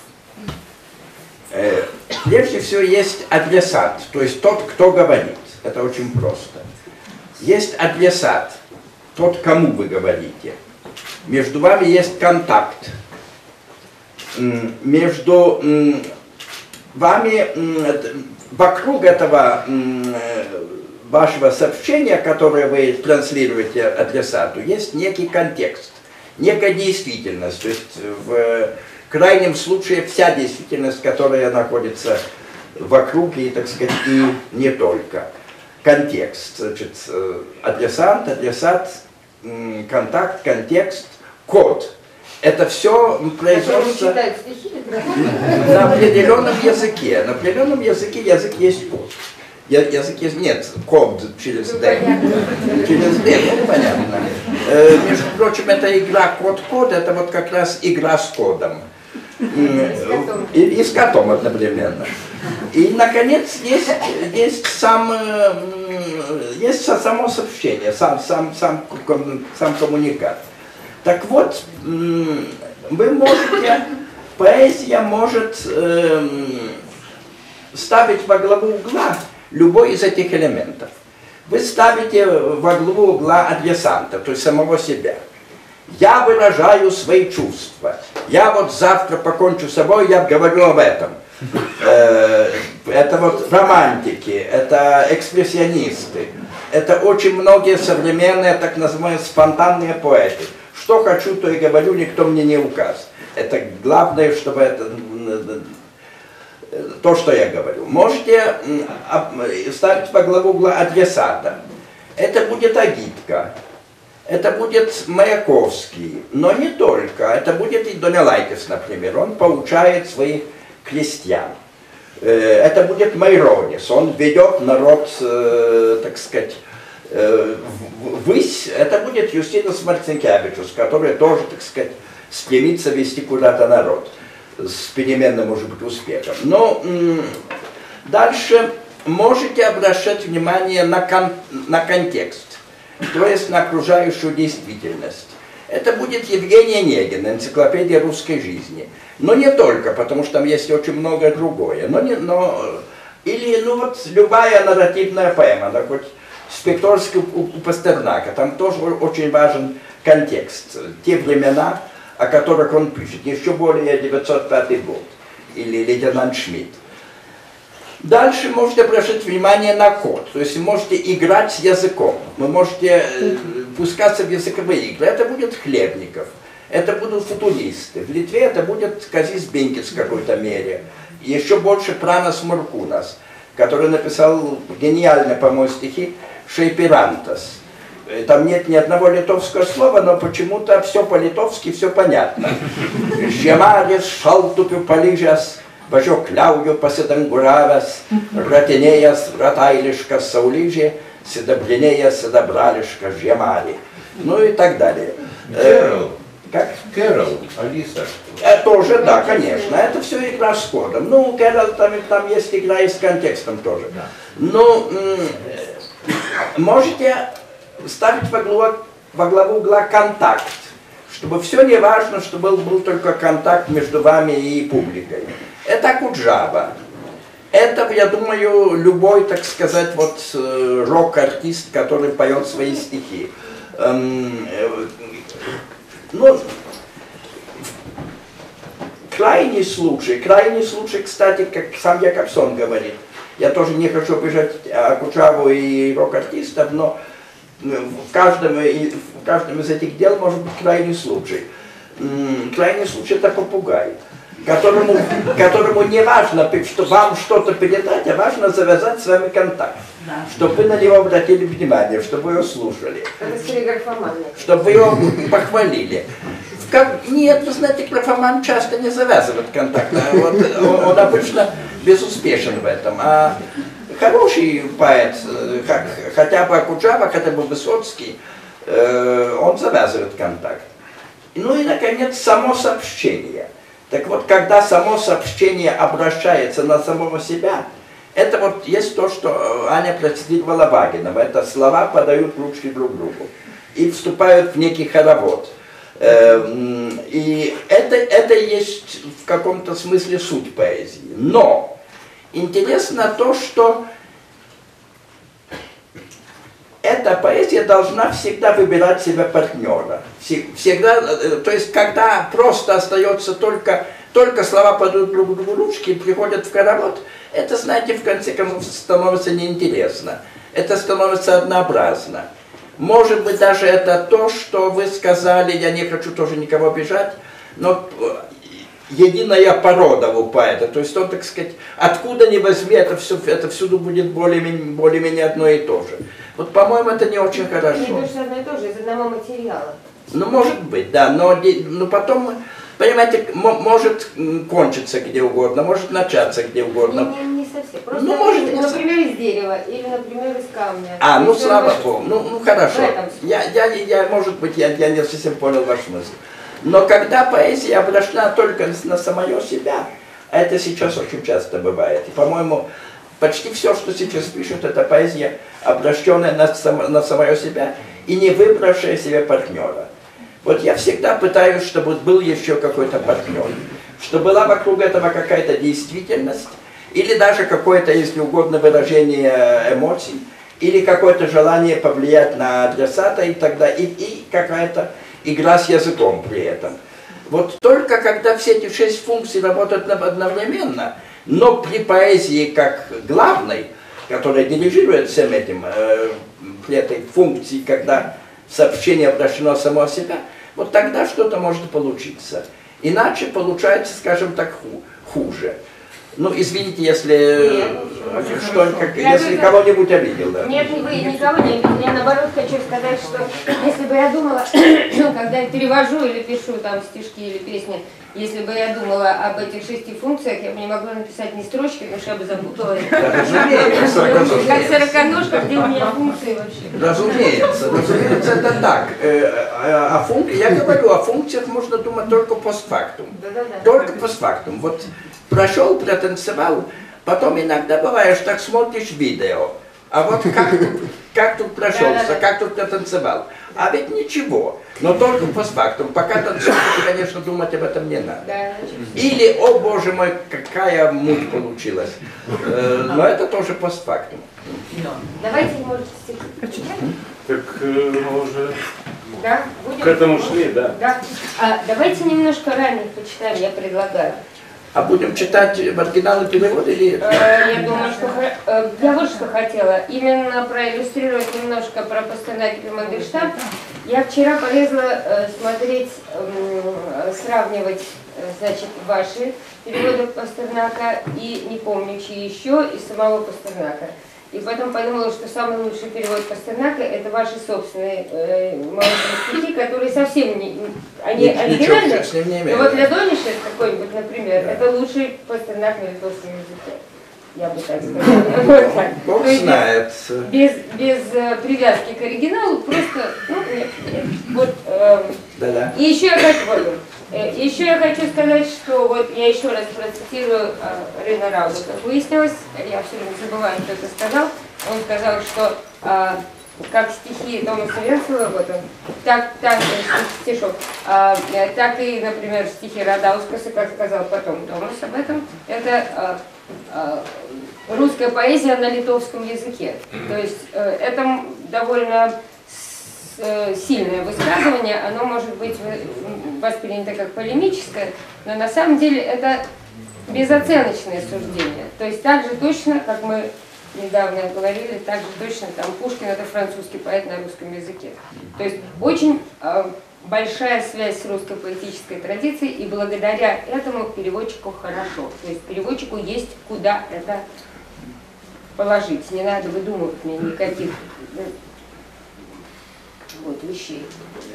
Speaker 3: Прежде всего есть адресат, то есть тот, кто говорит. Это очень просто. Есть адресат, тот, кому вы говорите. Между вами есть контакт. Между вами, вокруг этого э, вашего сообщения, которое вы транслируете адресату, есть некий контекст, некая действительность. То есть в крайнем случае вся действительность, которая находится вокруг и, так сказать, и не только. Контекст, значит, э, адресант, адресат, контакт, контекст, код. Это все
Speaker 4: стихи,
Speaker 3: на определенном языке. На определенном языке язык есть код. Я- Язык есть, нет, код через
Speaker 4: Ну,
Speaker 3: D. Через D, ну понятно. Э, между прочим, эта игра код-код, это вот как раз игра с кодом.
Speaker 4: С котом.
Speaker 3: И, и с котом одновременно. И, наконец, есть, есть сам, э, есть само сообщение, сам, сам, сам, сам коммуникат. Так вот, вы можете, поэзия может эм, ставить во главу угла любой из этих элементов. Вы ставите во главу угла адресанта, то есть самого себя. Я выражаю свои чувства. Я вот завтра покончу с собой, я говорю об этом. Э, Это вот романтики, это экспрессионисты, это очень многие современные, так называемые, спонтанные поэты. Что хочу, то и говорю, никто мне не указ. Это главное, чтобы это то, что я говорю. Можете ставить во главу адресата. Это будет Агитка, это будет Маяковский, но не только. Это будет и Донелайтис, например. Он получает своих крестьян. Э, это будет Майронис. Он ведет народ, э, так сказать, э, ввысь. Это будет Юстинус Марцинкевичус, который тоже, так сказать, стремится вести куда-то народ с переменным, может быть, успехом. Но дальше можете обращать внимание на, кон на контекст, то есть на окружающую действительность. Это будет Евгений Онегин, энциклопедия русской жизни. Но не только, потому что там есть очень многое другое. Но не, но, или ну вот любая нарративная поэма, да, хоть Спекторский у, у Пастернака, там тоже очень важен контекст. Те времена, о которых он пишет, еще более 905 год, или лейтенант Шмидт. Дальше можете обращать внимание на код, то есть можете играть с языком, вы можете э, пускаться в языковые игры. Это будет Хлебников, это будут футуристы. В Литве это будет Казис Бенкис в какой-то мере. Еще больше Пранас Муркунас, который написал гениальные, по-моему, стихи Шейперантас. Э, там нет ни одного литовского слова, но почему-то все по-литовски, все понятно. Žemaris šaltupių palyžęs, važiuok kliaugiu pasidanguravęs, ratinėjas ratailiškas saulyžė, sidabrinėjas sidabrališkas žemarį. Ну и так далее.
Speaker 5: Кэрол.
Speaker 3: Как?
Speaker 5: Кэрол, Алиса.
Speaker 3: Это тоже, да, конечно. Это все игра с кодом. Ну, Кэрол, там, там есть игра и с контекстом тоже. Ну, можете ставить во главу, во главу угла контакт, чтобы все не важно, чтобы был, был только контакт между вами и публикой. Это Куджава. Это, я думаю, любой, так сказать, вот э, рок-артист, который поет свои стихи. Эм, э, ну, крайний случай, крайний случай, кстати, как сам Якобсон говорит, я тоже не хочу бежать Куджаву и рок-артистов, но в каждом, в каждом из этих дел может быть крайний случай. Крайний случай это попугай, которому, которому не важно, что вам что-то передать, а важно завязать с вами контакт. Чтобы вы на него обратили внимание, чтобы вы его слушали. Чтобы вы его похвалили. Как, нет, вы знаете, графоман часто не завязывает контакт. А вот, он, он обычно безуспешен в этом. А хороший поэт, э, хотя бы Акуджава, хотя бы Высоцкий, э, он завязывает контакт. Ну и, наконец, само сообщение. Так вот, когда само сообщение обращается на самого себя, это вот есть то, что Аня процитировала Вагинова. Это слова подают ручки друг другу и вступают в некий хоровод. Эм, и это, это есть в каком-то смысле суть поэзии. Но Интересно то, что эта поэзия должна всегда выбирать себе партнера. Всегда, э, то есть, когда просто остается только, только слова подают друг другу ручки и приходят в хоровод, это, знаете, в конце концов становится неинтересно. Это становится однообразно. Может быть, даже это то, что вы сказали, я не хочу тоже никого обижать, но единая порода у поэта. То есть он, так сказать, откуда ни возьми, это, все, это всюду будет более-менее более одно и то же. Вот, по-моему, это не очень хорошо.
Speaker 4: Не то, что одно и то же, из одного материала.
Speaker 3: Ну, может быть, да, но, но потом, понимаете, может кончиться где угодно, может начаться где угодно.
Speaker 4: Не, не, не совсем. Просто,
Speaker 3: ну, может,
Speaker 4: например, из дерева или, например, из камня.
Speaker 3: А, ну, слава Богу, ну, ну хорошо. Я, я, я, может быть, я, я не совсем понял ваш мысль. Но когда поэзия обращена только на самое себя, это сейчас очень часто бывает. И, по-моему, почти все, что сейчас пишут, это поэзия, обращенная на, само, на самое себя и не выбравшая себе партнера. Вот я всегда пытаюсь, чтобы был еще какой-то партнер, чтобы была вокруг этого какая-то действительность, или даже какое-то, если угодно, выражение эмоций, или какое-то желание повлиять на адресата и тогда, и, и какая-то игра с языком при этом. Вот только когда все эти шесть функций работают одновременно, но при поэзии как главной, которая дирижирует всем этим, э, при этой функции, когда сообщение обращено само себя, вот тогда что-то может получиться. Иначе получается, скажем так, ху- хуже. Ну, извините, если, э,
Speaker 4: ничего.
Speaker 3: что, как-
Speaker 4: Я
Speaker 3: если кого-нибудь обидел, да.
Speaker 4: Нет, вы никого не обидели. Я наоборот хочу сказать, что если бы я думала, [CLEARS THROAT] когда я перевожу или пишу там стишки или песни, если бы я думала об этих шести функциях, я бы не могла написать ни строчки, потому что я бы запутала.
Speaker 3: Да, разумеется,
Speaker 4: Как сороконожка, где у меня функции вообще?
Speaker 3: Разумеется, разумеется, это так. Э, а- О функ- Я говорю, о функциях можно думать только постфактум. Только постфактум. Вот прошел, протанцевал, потом иногда бываешь, так смотришь видео. А вот как тут, как тут прошелся, как тут протанцевал. А ведь ничего, но только постфактум. Пока танцуешь, конечно, думать об этом не надо. Или, о боже мой, какая муть получилась. Э, Но это тоже постфактум.
Speaker 4: Давайте, может.
Speaker 2: Так э, мы уже
Speaker 4: Да, будем?
Speaker 2: к этому шли, да.
Speaker 4: Да. А, давайте немножко ранних почитаем, я предлагаю.
Speaker 3: А будем читать в оригинале перевод или...
Speaker 4: Э, Я думаю, что э, я вот что хотела, именно проиллюстрировать немножко про и Мандельштам. Я вчера полезла э, смотреть, м, сравнивать, значит, ваши переводы Пастернака и не помню, чьи еще, и самого Пастернака. И потом подумала, что самый лучший перевод Пастернака это ваши собственные э, стихи, которые совсем не, они
Speaker 3: Ни- ничего
Speaker 4: оригинальные.
Speaker 3: ним не
Speaker 4: Ну
Speaker 3: имею.
Speaker 4: вот для Донища какой-нибудь, например,
Speaker 3: Да.
Speaker 4: это лучший Пастернак на литовском языке. Я бы так сказала. [LAUGHS] Так.
Speaker 3: Бог знает.
Speaker 4: Без, без э, привязки к оригиналу, просто, ну, нет, нет. Вот, эм,
Speaker 3: Да-да.
Speaker 4: и еще я вот, э, еще я хочу сказать, что вот я еще раз процитирую э, Рена Рауда. Как выяснилось, я все время забываю, кто это сказал. Он сказал, что э, как стихи Томаса Венсела, вот он, так, так, э, стишок, а, э, так и, например, стихи Радаускаса, как сказал потом Томас об этом, это э, э, русская поэзия на литовском языке. То есть э, это довольно э, сильное высказывание, оно может быть в- воспринято как полемическое, но на самом деле это безоценочное суждение. То есть так же точно, как мы недавно говорили, так же точно там Пушкин это французский поэт на русском языке. То есть очень э, большая связь с русской поэтической традицией, и благодаря этому переводчику хорошо. То есть переводчику есть куда это положить. Не надо выдумывать мне никаких вот, вещей.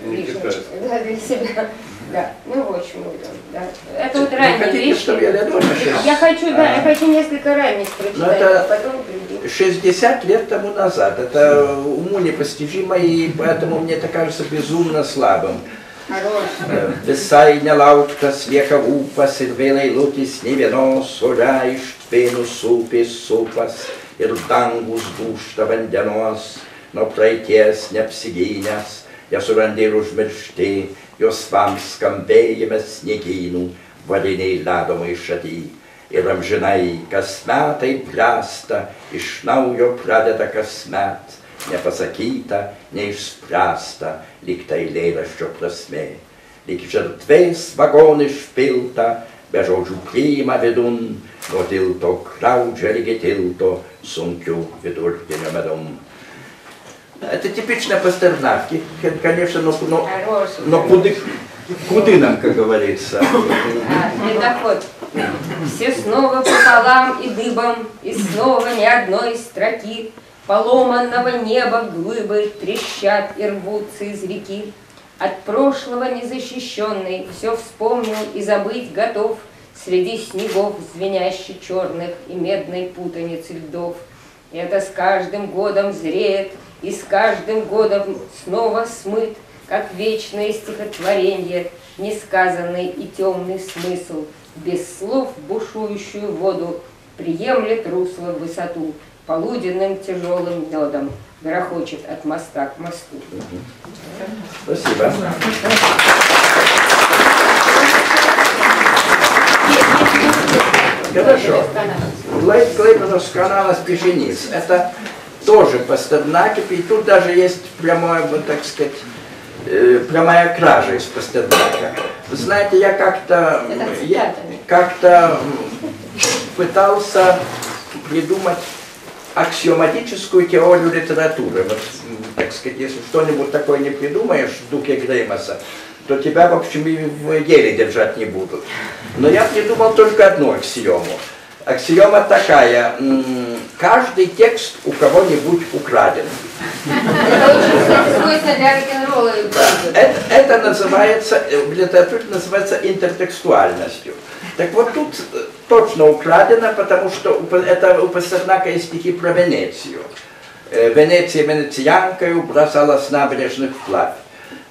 Speaker 2: Не
Speaker 4: лишних.
Speaker 2: читать. [LAUGHS]
Speaker 4: Да, для себя. Да. Ну, в общем, вот, да. Это вот ранние
Speaker 3: хотите,
Speaker 4: вещи.
Speaker 3: чтобы я?
Speaker 4: Я хочу, да, я
Speaker 3: А.
Speaker 4: хочу несколько ранних прочитать,
Speaker 3: это-
Speaker 4: а потом других.
Speaker 3: 60 лет тому назад. Это уму непостижимо, и поэтому мне это кажется безумно слабым.
Speaker 4: Хороший.
Speaker 3: Visai nelaukta slieka ūpas ir vėl eilutis nei vienos, o iš tvėnus upės nuo praeities neapsigynęs, jas surandė ir užmiršti, jos vam skambėjime sniegynų, vadiniai ledo maišaty. Ir amžinai kas metai bręsta, iš naujo pradeda kasmet, nepasakyta, neišspręsta, lyg tai eilėraščio prasme. Lyg žertvės vagonai išpilta, be žodžių priima vidun, nuo tilto kraudžia lygi tilto, sunkiu vidurdienio medum. Это типично Пастернаки, конечно, но, но, но куды, куды нам, как говорится.
Speaker 4: А, ледоход. Все снова пополам и дыбом, и снова ни одной строки. Поломанного неба глыбы трещат и рвутся из реки. От прошлого незащищенный все вспомнил и забыть готов Среди снегов звенящих черных и медной путаницы льдов. И это с каждым годом зреет, и с каждым годом снова смыт, как вечное стихотворение, несказанный и темный смысл, без слов бушующую воду приемлет русло в высоту, полуденным тяжелым медом грохочет от моста к мосту.
Speaker 3: Спасибо. Хорошо. Клей- Клейпедовский канал Пешениц. Это тоже Пастернаки, и тут даже есть прямое, вот так сказать, э, прямая кража из Пастернака. Вы знаете, я как-то как-то пытался придумать аксиоматическую теорию литературы. Вот, так сказать, если что-нибудь такое не придумаешь в духе Греймоса, то тебя, в общем, и в деле держать не будут. Но я придумал только одну аксиому. Аксиома такая, каждый текст у кого-нибудь украден.
Speaker 4: Это очень, кстати, свойственно для рок-н-ролла и блюза.
Speaker 3: Это, это называется, э, в литературе называется интертекстуальностью. Так вот тут э, точно украдено, потому что это у Пастернака есть стихи про Венецию. Э, Венеция венецианкою с набережных вплавь.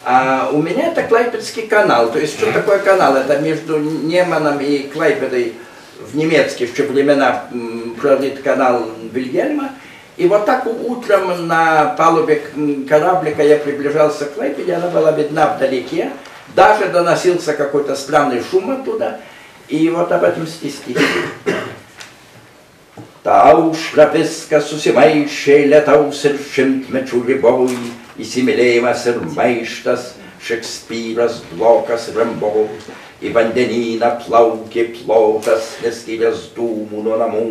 Speaker 3: А у меня это Клайпедский канал. То есть что такое канал? Это между Неманом и Клайпедой в немецкие еще времена м, пролит канал Вильгельма. И вот так утром на палубе кораблика я приближался к Клайпеде, она была видна вдалеке. Даже доносился какой-то странный шум оттуда. И вот об этом стихи. Tau šraviskas susimaišė, lietaus ir šimtmečių riboj, įsimylėjimas ir maištas, Šekspyras, Blokas, Rambo, į vandenyną plaukė plotas, neskyręs dūmų nuo namų,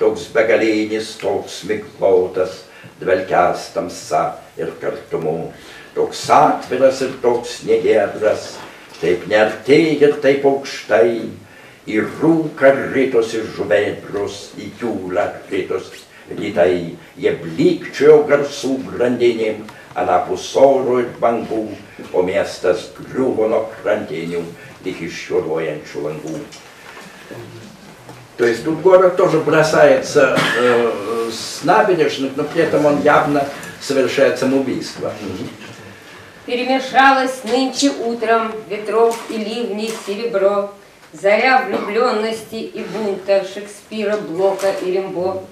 Speaker 3: toks begalinis, toks miglotas, dvelkęs tamsa ir kartumu, toks atviras ir toks negėdras, taip neartėj ir taip aukštai, į rūką ritosi žuvėdros, į jūrą ritosi rytai, jie blykčiojo garsų grandinėm, anapus oro ir bangų, o miestas griuvo nuo krantinių, tik iš juoduojančių langų. То есть тут город тоже бросается э, с набережных, но при этом он явно совершает самоубийство.
Speaker 4: Перемешалось нынче утром ветров и ливней серебро, Заря влюбленности и бунта Шекспира, Блока и Рембо.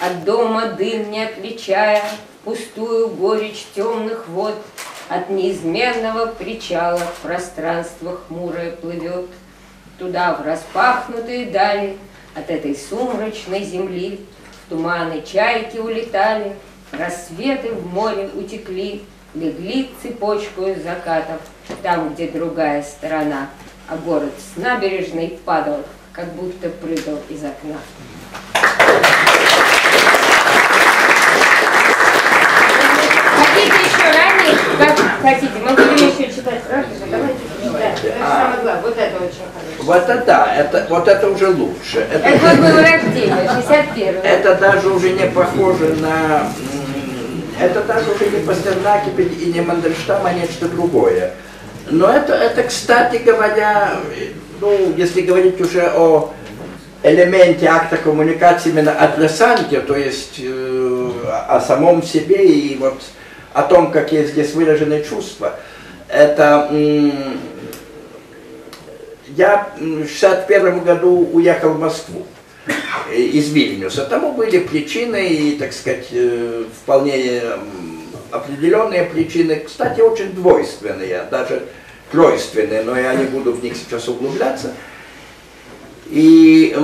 Speaker 4: От дома дым не отличая, пустую горечь темных вод, От неизменного причала пространство хмурое плывет. Туда, в распахнутые дали, от этой сумрачной земли, В туманы чайки улетали, рассветы в море утекли, Легли цепочкою закатов, там, где другая сторона, А город с набережной падал, как будто прыгал из окна. Хотите еще ранее, как хотите, мы будем еще читать правда? Давайте читать. Это самое главное, вот это очень хорошо.
Speaker 3: Вот это да, это, вот это уже лучше. Это,
Speaker 4: Это вот было рождение, 61
Speaker 3: это даже уже не похоже на... Это даже уже не Пастернак и не Мандельштам, а нечто другое. Но это, это, кстати говоря, ну, если говорить уже о элементе акта коммуникации именно адресанте, то есть э, о самом себе и вот о том, какие здесь выражены чувства, это я в 61 году уехал в Москву э, из Вильнюса. Тому были причины, и, так сказать, э, вполне определенные причины, кстати, очень двойственные, даже тройственные, но я не буду в них сейчас углубляться. И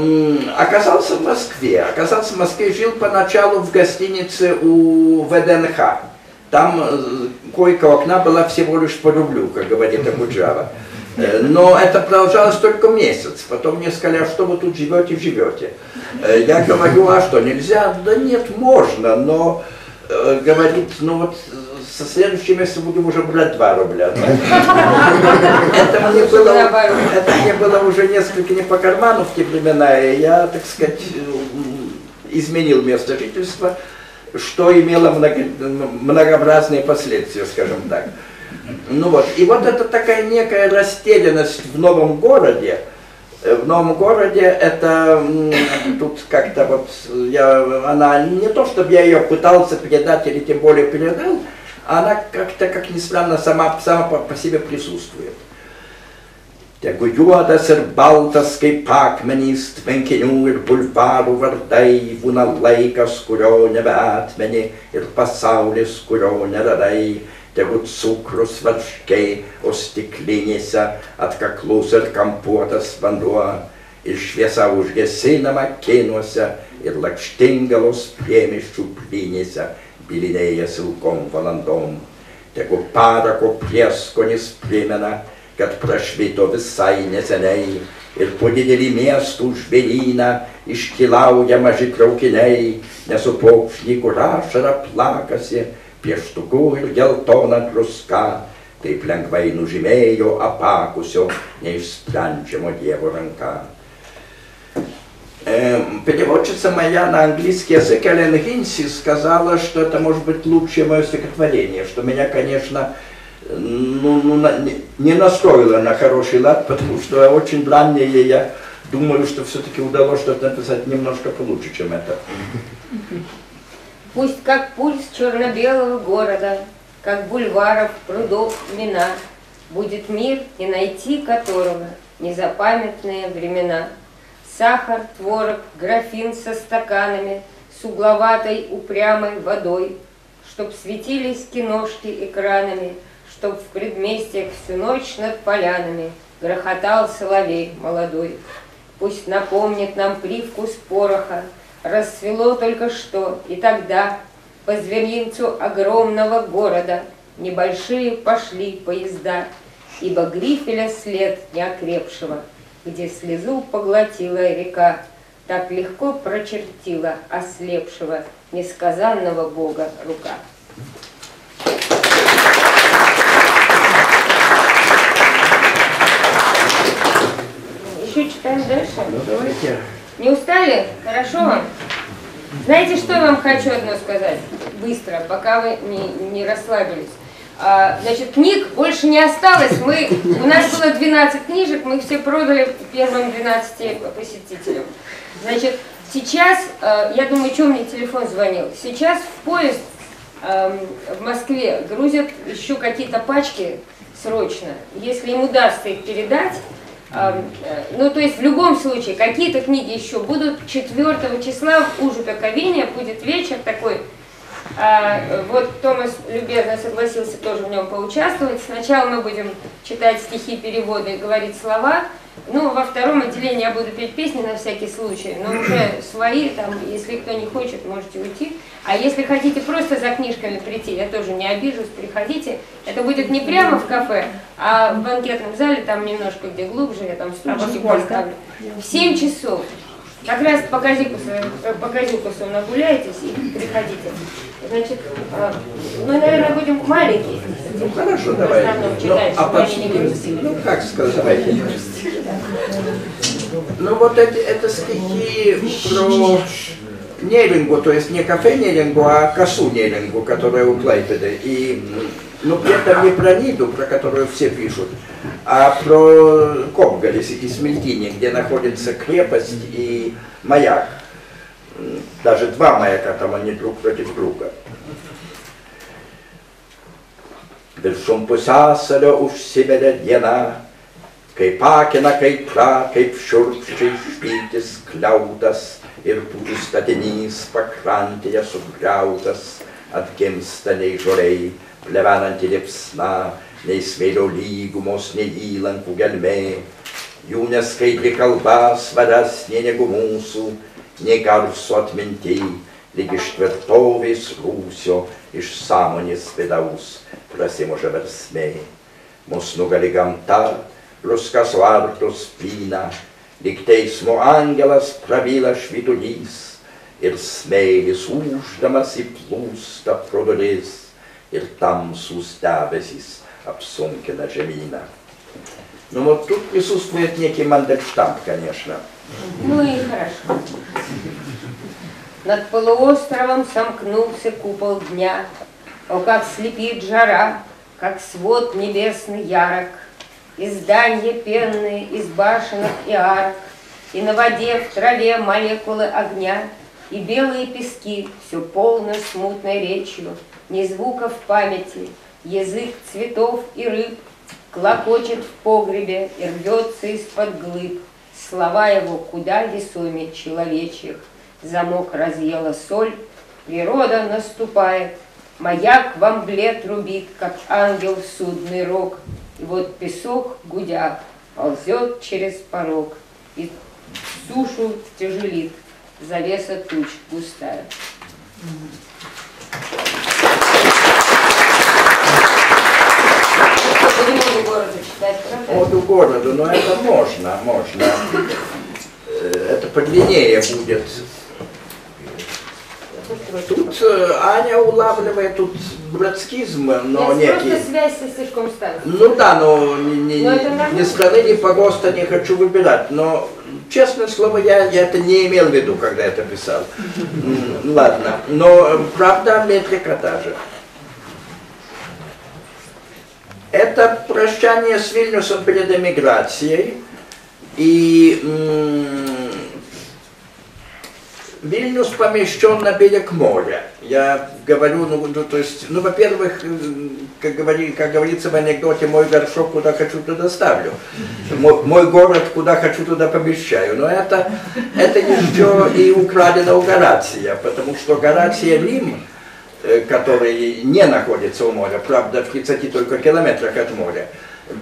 Speaker 3: оказался в Москве. Оказался в Москве, жил поначалу в гостинице у ВДНХ. Там э, койка у окна была всего лишь по рублю, как говорит Абуджава. Э, Но это продолжалось только месяц. Потом мне сказали, а что вы тут живете, живете. Э, Я говорю, а что, нельзя? Да нет, можно, но говорит, ну вот со следующего месяца будем уже брать 2 рубля. Это мне было, это мне было уже несколько не по карману в те времена, и я, так сказать, изменил место жительства, что имело много- многообразные последствия, скажем так. Ну вот, и вот это такая некая растерянность в новом городе, Э, в новом городе это тут как-то вот я, она не то чтобы я ее пытался передать или тем более передал, она как-то, как ни странно, сама, сама по, по себе prisustuoja. Tegu juodas ir baltas kaip akmenys, tvenkinių ir bulvarų vardai, būna laikas, kurio nebeatmeni ir pasaulis, kurio neradai. Tegu cukrus varškiai, o stiklinėse atkaklus ir kampuotas vanduo. Ir šviesa užgesinama kinuose ir lakštingalos priemiščių plynėse bilinėja silkom valandom. Tegu parako prieskonis primena, kad prašvito visai neseniai ir po didelį miestų žvėryną iškilauja maži traukiniai, nes su paukšniku rašara plakasi, pieštuku ir geltona druska, taip lengvai nužymėjo apakusio, neišsprendžiamo Dievo ranka. Эм, Переводчица моя на английский язык Эллен Гинси сказала, что это может быть лучшее мое стихотворение, что меня, конечно, ну, ну, не- не настроило на хороший лад, потому что очень раннее я думаю, что все-таки удалось что-то написать немножко получше, чем это.
Speaker 4: Пусть как пульс черно-белого города, как бульваров, прудов, мина, будет мир, и найти которого незапамятные времена. Сахар, творог, графин со стаканами, с угловатой упрямой водой, чтоб светились киношки экранами, чтоб в предместьях всю ночь над полянами грохотал соловей молодой. Пусть напомнит нам привкус пороха, Расцвело только что, и тогда По зверинцу огромного города Небольшие пошли поезда, Ибо грифеля след неокрепшего, Где слезу поглотила река, Так легко прочертила ослепшего Несказанного Бога рука. Читаем дальше.
Speaker 3: Ну давайте.
Speaker 4: Не устали? Хорошо. Знаете, что я вам хочу одно сказать? Быстро, пока вы не, не расслабились. А, значит, книг больше не осталось. Мы, у нас было 12 книжек, мы все продали первым 12 посетителям. Значит, сейчас, э, я думаю, что мне телефон звонил. Сейчас в поезд эм, в Москве грузят еще какие-то пачки срочно. Если им удастся их передать, Ну, то есть в любом случае, какие-то книги еще будут 4 числа в Ужу-Пековине, будет вечер такой. А, вот Томас любезно согласился тоже в нем поучаствовать. Сначала мы будем читать стихи, переводы и говорить слова. Ну, во втором отделении я буду петь песни на всякий случай, но уже свои, там, если кто не хочет, можете уйти. А если хотите просто за книжками прийти, я тоже не обижусь, приходите. Это будет не прямо в кафе, а в банкетном зале, там немножко где глубже, я там стульчики поставлю. В 7 часов. Как раз по Казикусу, э, по Казикусу нагуляетесь и приходите. Значит, э, мы, наверное, будем маленькие.
Speaker 3: Ну хорошо,
Speaker 4: основном
Speaker 3: Ну, а
Speaker 4: грустили.
Speaker 3: ну как сказать. Ну вот это, это стихи про Нерингу, то есть не кафе Нерингу, а косу Нерингу, которая у Клайпеда. И, ну, при этом не про Ниду, про которую все пишут, а про Копгалис и Смельтини, где находится крепость и маяк. Даже два маяка там они друг против друга. Viršum pusiasalio užsiveria diena, kaip akina kaitra, kaip šiurkščiai špytis kliautas ir pučių statinys pakrantėje sugriautas, atgimsta nei žoliai, plevenanti liepsna, nei smėlio lygumos, nei įlankų gelmė, jų neskaidri kalba svaresnė negu mūsų, nei garso atminti, lyg iš tvirtovės rūsio, iš sąmonės vidaus prasimuša versmė. Mus nugali gamta, luskas vartus pina, lyg teismo angelas prabyla švitulys ir smėlis uždamas įplūsta pro duris ir tamsūs debesys apsunkina žemyną. Ну вот тут присутствует некий Мандельштам, конечно.
Speaker 4: Ну и хорошо. Над полуостровом сомкнулся купол дня, О, как слепит жара, как свод небесный ярок, И здания пенные из башенок и арок, И на воде в траве молекулы огня, И белые пески, все полно смутной речью, Ни звука в памяти, язык цветов и рыб, Клокочет в погребе и рвется из-под глыб. Слова его куда весомее человечьих. Замок разъела соль, природа наступает. Маяк во мгле трубит, как ангел в судный рог. И вот песок, гудя, ползет через порог. И сушу тяжелит завеса туч густая. Города?
Speaker 3: Оду городу, но это можно, можно. Э, Это подлиннее будет. Э, Аня улавливает, тут братскизм, но
Speaker 4: Нет,
Speaker 3: некий.
Speaker 4: просто связь со церкомстанцией.
Speaker 3: Ну да, но ни, ни-
Speaker 4: Но нормально.
Speaker 3: ни страны, ни погоста не хочу выбирать. Но, честное слово, я, я это не имел в виду, когда это писал. Ладно. Но э, правда метрика та же. Это прощание с Вильнюсом перед эмиграцией. И Вильнюс помещен на берег моря. Я говорю, ну, ну, то есть, ну, во-первых, м, как, говори, как говорится в анекдоте, мой горшок куда хочу, туда ставлю. [LAUGHS] Мой, мой город куда хочу, туда помещаю. Но это, это еще и украдено у Горация, потому что Горация Рим, э, который не находится у моря, правда, в 30 только километрах от моря,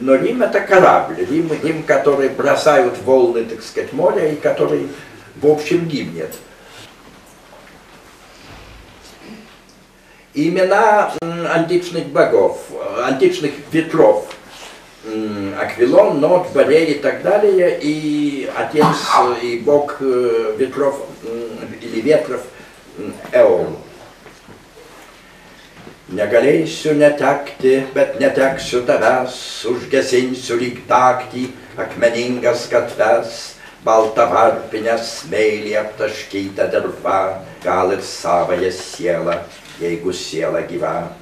Speaker 3: но Рим это корабль, Рим, Рим, который бросают волны, так сказать, моря и который, в общем, гибнет. Имена м, античных богов, э, античных ветров, м, Аквилон, Нот, Борей и так далее, и отец э, и бог э, ветров м, или ветров м, Эол. Negalėsiu netekti, bet neteksiu tavęs, užgesinsiu lyg naktį akmeningas gatves, baltą varpinę smėlį aptaškytą dirvą, gal ir savąją sielą, jeigu siela gyva.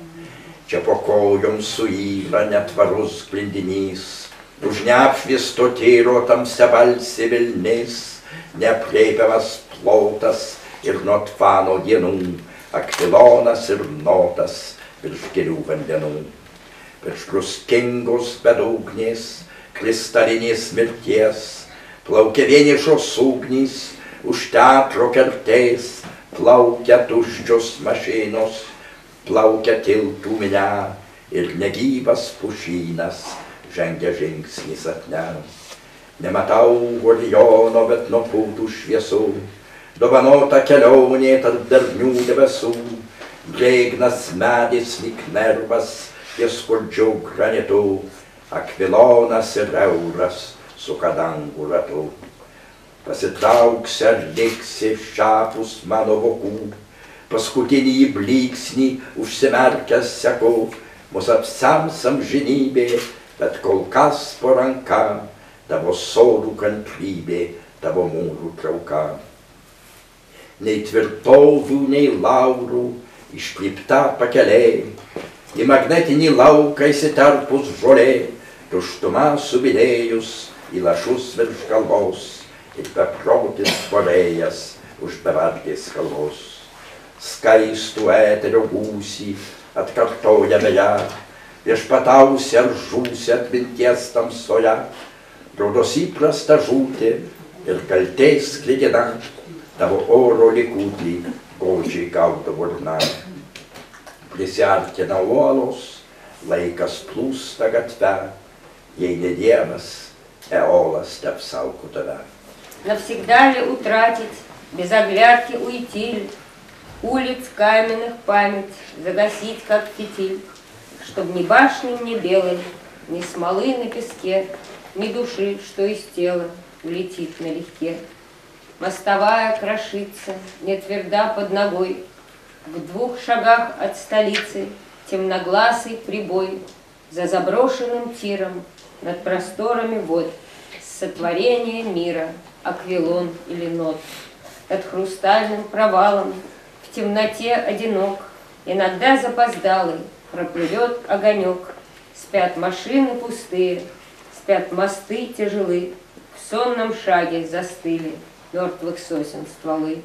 Speaker 3: Čia po kojom suyra netvarus grindinys, už neapšviesto tyro tamsia balsi vilnis, neapriepiamas plotas ir nuo tvano dienų, akvilonas ir notas virš gilių vandenų. Virš druskingos bedugnės, kristalinės mirties, plaukia vienišos ugnys, už teatro kertės, plaukia tuščios mašinos, plaukia tiltų minia ir negyvas pušynas žengia žingsnis atne. Nematau Orijono, bet nuo pūtų šviesų, dovanota kelionė tarp darnių debesų, drėgnas medis lyg nervas, ties skurdžių granitų, akvilonas ir euras su kadangų ratu. Pasitrauksi ar liksi šapus mano vokų, paskutinį blyksnį užsimerkęs seku, mus apsems amžinybė, bet kol kas po ranka, tavo sodų kantrybė, tavo mūrų trauka. Nei tvirtovių, nei laurų, iškrypta pakeliai, į magnetinį lauką įsiterpus žolė, tuštuma subidėjus į lašus virš galvos ir beprotis polėjas už bevardės kalvos. Skaistų eterio gūsį atkartoja beje, viešpatausi ar žūsi atminties tamsoje, rodos įprasta žūti ir kaltės klydina, tavo oro likutį godžiai gaudo burna. Prisiartina uolos, laikas plūsta gatve, jei ne Dievas, Eolas apsaugo tave.
Speaker 4: Навсегда ли утратить, без оглядки уйти ли, Улиц каменных память загасить, как фитиль, Чтоб ни башни мне белой, ни смолы на песке, Ни души, что из тела улетит налегке. Мостовая крошится, не тверда под ногой, В двух шагах от столицы темногласый прибой За заброшенным тиром над просторами вод Сотворение мира, аквилон или нот. Над хрустальным провалом в темноте одинок, Иногда запоздалый проплывет огонек. Спят машины пустые, спят мосты тяжелы, В сонном шаге застыли мертвых сосен стволы.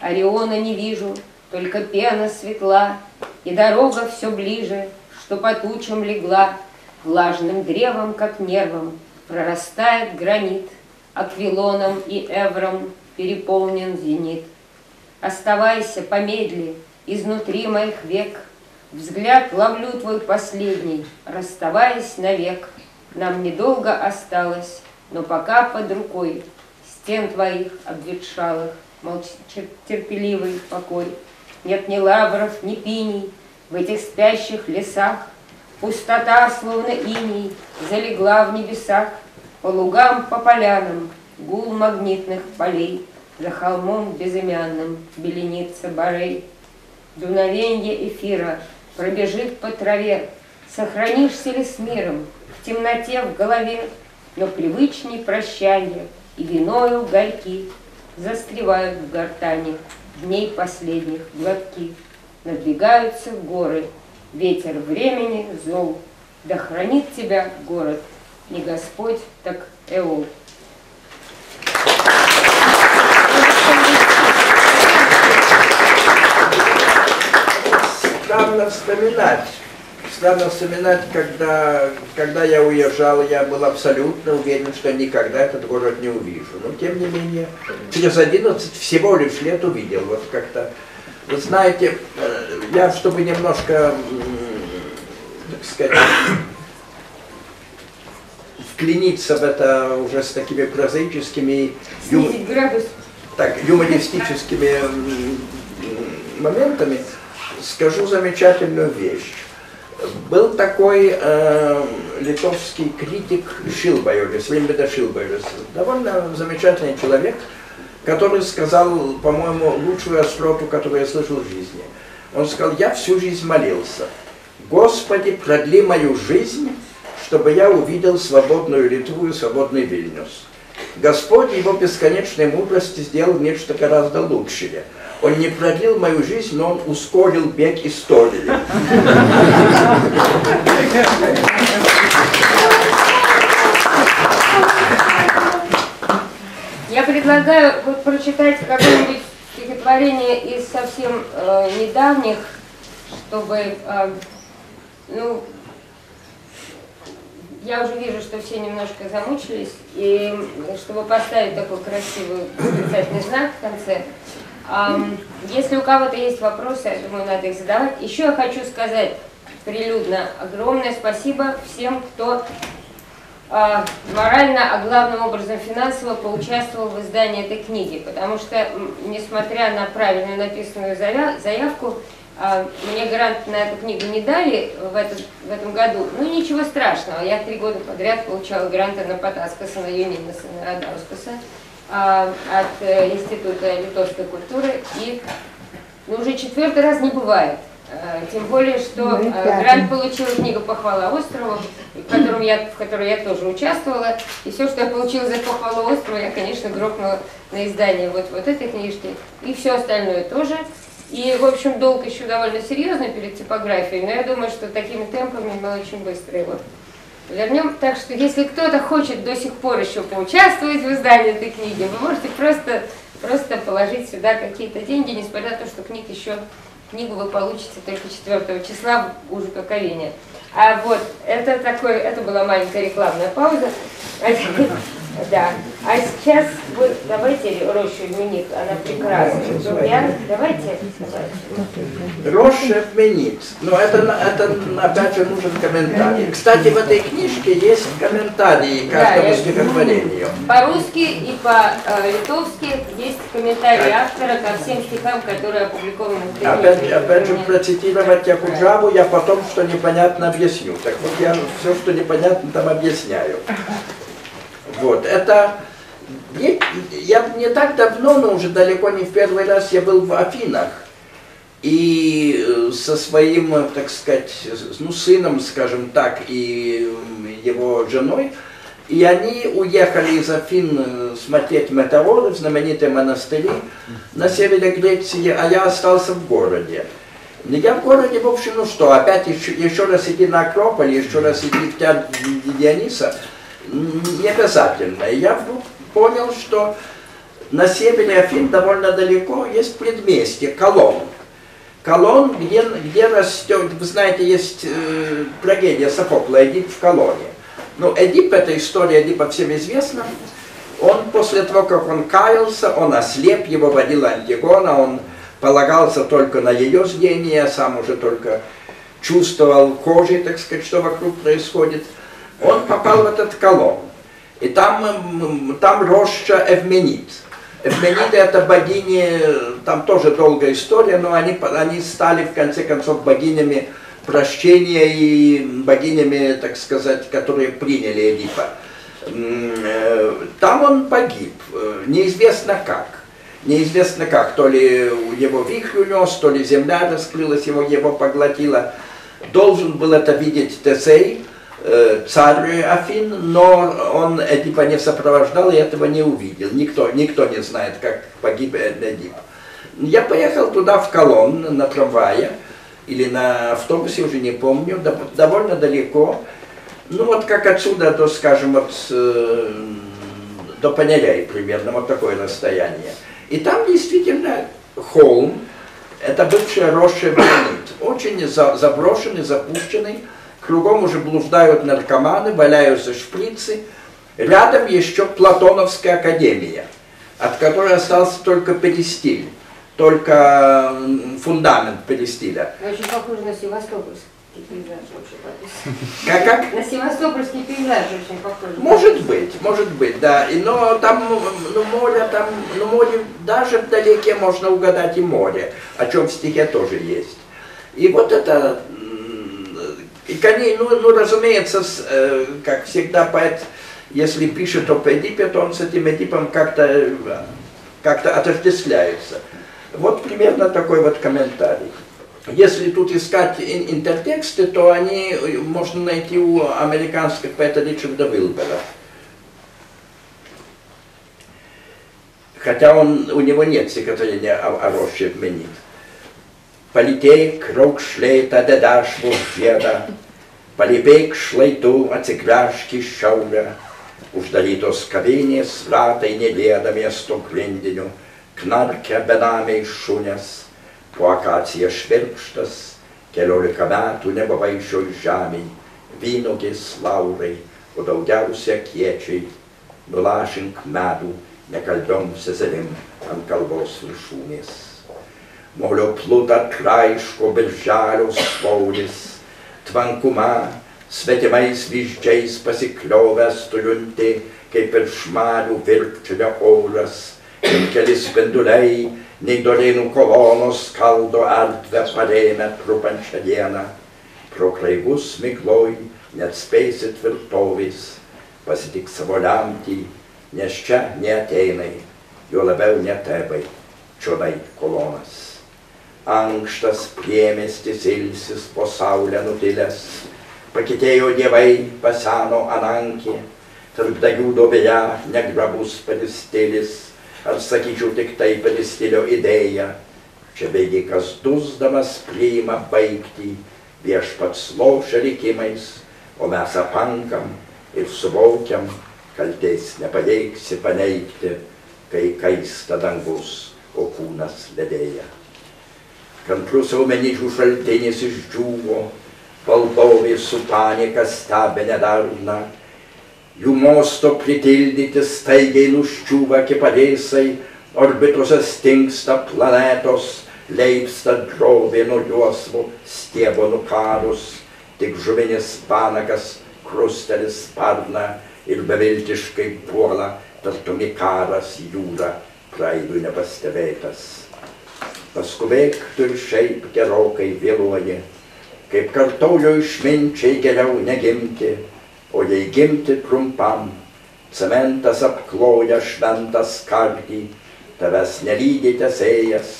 Speaker 4: Ориона не вижу, только пена светла, И дорога все ближе, что по тучам легла, Влажным древом, как нервом, прорастает гранит, Аквилоном и Эвром переполнен зенит. Оставайся, помедли, изнутри моих век, Взгляд ловлю твой последний, расставаясь навек. Нам недолго осталось, но пока под рукой Стен твоих обветшалых, терпеливый покой. Нет ни лавров, ни пиней в этих спящих лесах, Пустота, словно иней, залегла в небесах, По лугам, по полянам, гул магнитных полей, За холмом безымянным беленится барей. Дуновенье эфира пробежит по траве. Сохранишься ли с миром в темноте в голове, но привычней прощанье и виною угольки застревают в гортани дней последних глотки. Надвигаются горы, ветер времени зол, да хранит тебя город, не Господь, так Эол.
Speaker 3: Странно вспоминать. Странно вспоминать, когда, когда я уезжал, я был абсолютно уверен, что никогда этот город не увижу. Но тем не менее, через 11 всего лишь лет увидел. Вот как-то, вы знаете, э, я, чтобы немножко, так сказать, вклиниться в это уже с такими прозаическими,
Speaker 4: градус.
Speaker 3: так, юмористическими моментами, скажу замечательную вещь. Был такой э, литовский критик Шилбайорис, Вимбеда Шилбайорис, довольно замечательный человек, который сказал, по-моему, лучшую остроту, которую я слышал в жизни. Он сказал, я всю жизнь молился, Господи, продли мою жизнь, чтобы я увидел свободную Литву и свободный Вильнюс. Господь его бесконечной мудрости сделал нечто гораздо лучшее. Он не продлил мою жизнь, но он ускорил бег истории.
Speaker 4: Я предлагаю вот прочитать какое-нибудь стихотворение из совсем э, недавних, чтобы, э, ну, я уже вижу, что все немножко замучились, и чтобы поставить такой красивый восклицательный знак в конце, Если у кого-то есть вопросы, я думаю, надо их задавать. Еще я хочу сказать прилюдно огромное спасибо всем, кто а, морально, а главным образом финансово поучаствовал в издании этой книги, потому что, несмотря на правильно написанную заявку, мне грант на эту книгу не дали в, этот, в этом году. Ну, ничего страшного, я три года подряд получала гранты на Потаскаса, на Юнинаса, на Радаускаса а, от э, Института литовской культуры. И ну, уже четвертый раз не бывает. А, Тем более, что
Speaker 1: Ну
Speaker 4: а, грант получила книга «Похвала острова», в, котором я, в которой я тоже участвовала. И все, что я получила за «Похвалу острова», я, конечно, грохнула на издание вот, вот этой книжки. И все остальное тоже. И, в общем, долг еще довольно серьезный перед типографией, но я думаю, что такими темпами мы очень быстро его вернем. Так что, если кто-то хочет до сих пор еще поучаствовать в издании этой книги, вы можете просто, просто положить сюда какие-то деньги, несмотря на то, что книг еще, книгу вы получите только 4 числа в Ужика Ковине. А вот, это такой, это была маленькая рекламная пауза. Да. А сейчас вот давайте рощу именит, она прекрасная. Давайте.
Speaker 3: Роша отменит. Но это, это опять же нужен комментарий. Кстати, в этой книжке есть комментарии
Speaker 4: Да,
Speaker 3: каждому
Speaker 4: я-
Speaker 3: стихотворению.
Speaker 4: По-русски и по-литовски есть комментарий автора ко всем стихам, которые опубликованы в этой
Speaker 3: Опять,
Speaker 4: книге.
Speaker 3: опять же, процитировать Якуджаву я потом, что непонятно, объясню. Так вот, я все, что непонятно, там объясняю. Вот, это... Я не так давно, но уже далеко не в первый раз я был в Афинах. И э, со своим, э, так сказать, ну, сыном, скажем так, и его женой, и они уехали из Афин э, смотреть метеоры, знаменитые монастыри на севере Греции, а я остался в городе. Ну, Я в городе, в общем, ну что, опять еще, еще раз идти на Акрополь, еще раз идти в театр Диониса, не обязательно. Я понял, что на севере Афин довольно далеко есть предместье, Колон. Колон, где, где растет, вы знаете, есть э, трагедия Софокла, Эдип в Колоне. Ну, Эдип, эта история Эдипа всем известна. Он после того, как он каялся, он ослеп, его водила Антигона, он полагался только на ее зрение, сам уже только чувствовал кожей, так сказать, что вокруг происходит. Он попал в этот колон. И там, там роща Эвменит. Эвмениды это богини, там тоже долгая история, но они, они стали в конце концов богинями прощения и богинями, так сказать, которые приняли Эдипа. Э, Там он погиб, э, неизвестно как. Неизвестно как, то ли его вихрь унес, то ли земля раскрылась, его, его поглотила. Должен был это видеть Тесей, царь Афин, но он Эдипа не сопровождал и этого не увидел. Никто, никто не знает, как погиб Эдип. Я поехал туда в колонн на трамвае или на автобусе, уже не помню, довольно далеко. Ну вот как отсюда до, скажем, вот, э, до Панеляй примерно, вот такое расстояние. И там действительно холм, это бывший росший гранит, очень за, заброшенный, запущенный, кругом уже блуждают наркоманы, валяются шприцы. Рядом еще Платоновская академия, от которой остался только перистиль только фундамент перестиля.
Speaker 4: Очень похоже на Севастопольский пейзаж
Speaker 3: Как, как?
Speaker 4: На Севастопольский пейзаж очень похож.
Speaker 3: Может быть, может быть, да. И, но там, ну, море, там, ну, море, даже вдалеке можно угадать и море, о чем в стихе тоже есть. И вот это, и, конечно, ну, ну, разумеется, э, как всегда поэт, если пишет о Эдипе, то он с этим Эдипом как-то как, -то, отождествляется. Вот примерно такой вот комментарий. Если тут искать интертексты, то они э, можно найти у американских поэта Ричарда Вилбера. Хотя он, у него нет стихотворения о, о роще именит. palytėk raukšliai tą dedašmų žiedą, palypėk šlaitų atsikvešk į šiaurę, uždarytos kavinės ratai nelėda miesto grindinių, knarkia benamiai šunės, po akaciją švirkštas, keliolika metų nebuvai šioj žemėj, vynogės laurai, o daugiausia kiečiai, nulašink medų nekalbiom seserim ant kalbos viršūnės. Molio plutą traiško birželio spaulis, tvankuma, svetimais vyždžiais pasikliovęs tuliunti, kaip ir šmalių virkčiojo oras, ir keli spinduliai, neįdolėnų kolonos skaldo erdvę parėmę trupančią dieną. Pro kraivus migloj neatspėsi tvirtovės, pasitik savo lemtį, nes čia neateinai, jo labiau netebai, čionai kolonas. Ankštas priemestis ilsis po saulę nutilęs, pakitėjo dievai, paseno anankė, tarp dagių dobėje negrabus padistėlis, ar sakyčiau tik tai Peristilio idėja. Čia bėgikas dusdamas priima baigti, viešpats lošia likimais, o mes apankam ir suvokiam, kaltės nepadeiksi paneigti, kai kaista dangus, o kūnas ledėja. Kantrus aumenižių šaltinis išdžiūvo, valdovė su panika stebė nedarna, jų mosto pritildyti staigiai nuščiūva kipadėsai, orbitose stingsta planetos, leipsta drovė nuo juosvų, stiebo nukarus, tik žuvinis panakas krustelis sparna ir beviltiškai puola, tartum į karas jūra, praeidų nepastebėtas. Paskubėk tu šiaip gerokai vėluoji, kaip kartojo išminčiai geriau negimti, o jei gimti trumpam, cementas apkloja šventas kartį, tavęs nelydė tesėjas,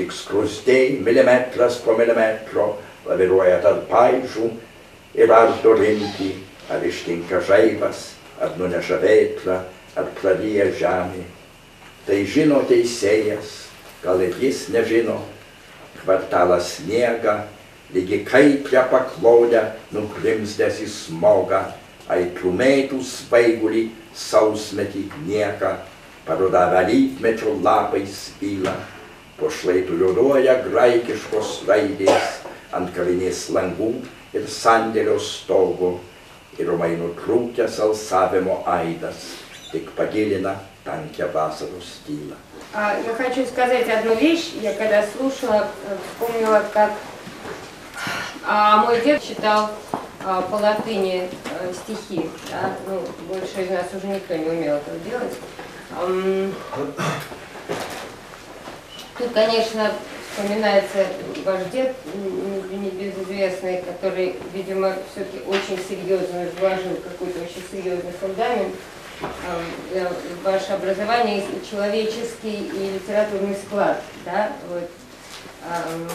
Speaker 3: tik skrustėjai milimetras po milimetro laviruoja tarp paaižų ir ardo rimtį, ar ištinka žaibas, ar nuneša veiklą, ar praryja žemė. Tai žino teisėjas, gal ir jis nežino, kvartalas sniega, lygi kaitrę paklodę nukrimsdės į smogą, aitrumėtų svaigulį sausmetį nieką, parudavę lytmečio lapais vyla, po šlaitų juoduoja graikiškos raidės ant kavinės langų ir sandėlio stogo, ir umai nutrūkęs alsavimo aidas tik pagilina tankę vasaros tylą.
Speaker 4: Я хочу сказать одну вещь. Я когда слушала, вспомнила, как А мой дед читал а, по латыни а, стихи. Да? Ну, больше из нас уже никто не умел этого делать. Тут, конечно, вспоминается ваш дед, небезызвестный, который, видимо, все-таки очень серьезно вложил какой-то очень серьезный фундамент э, ваше образование и человеческий и литературный склад, да, вот. Ам,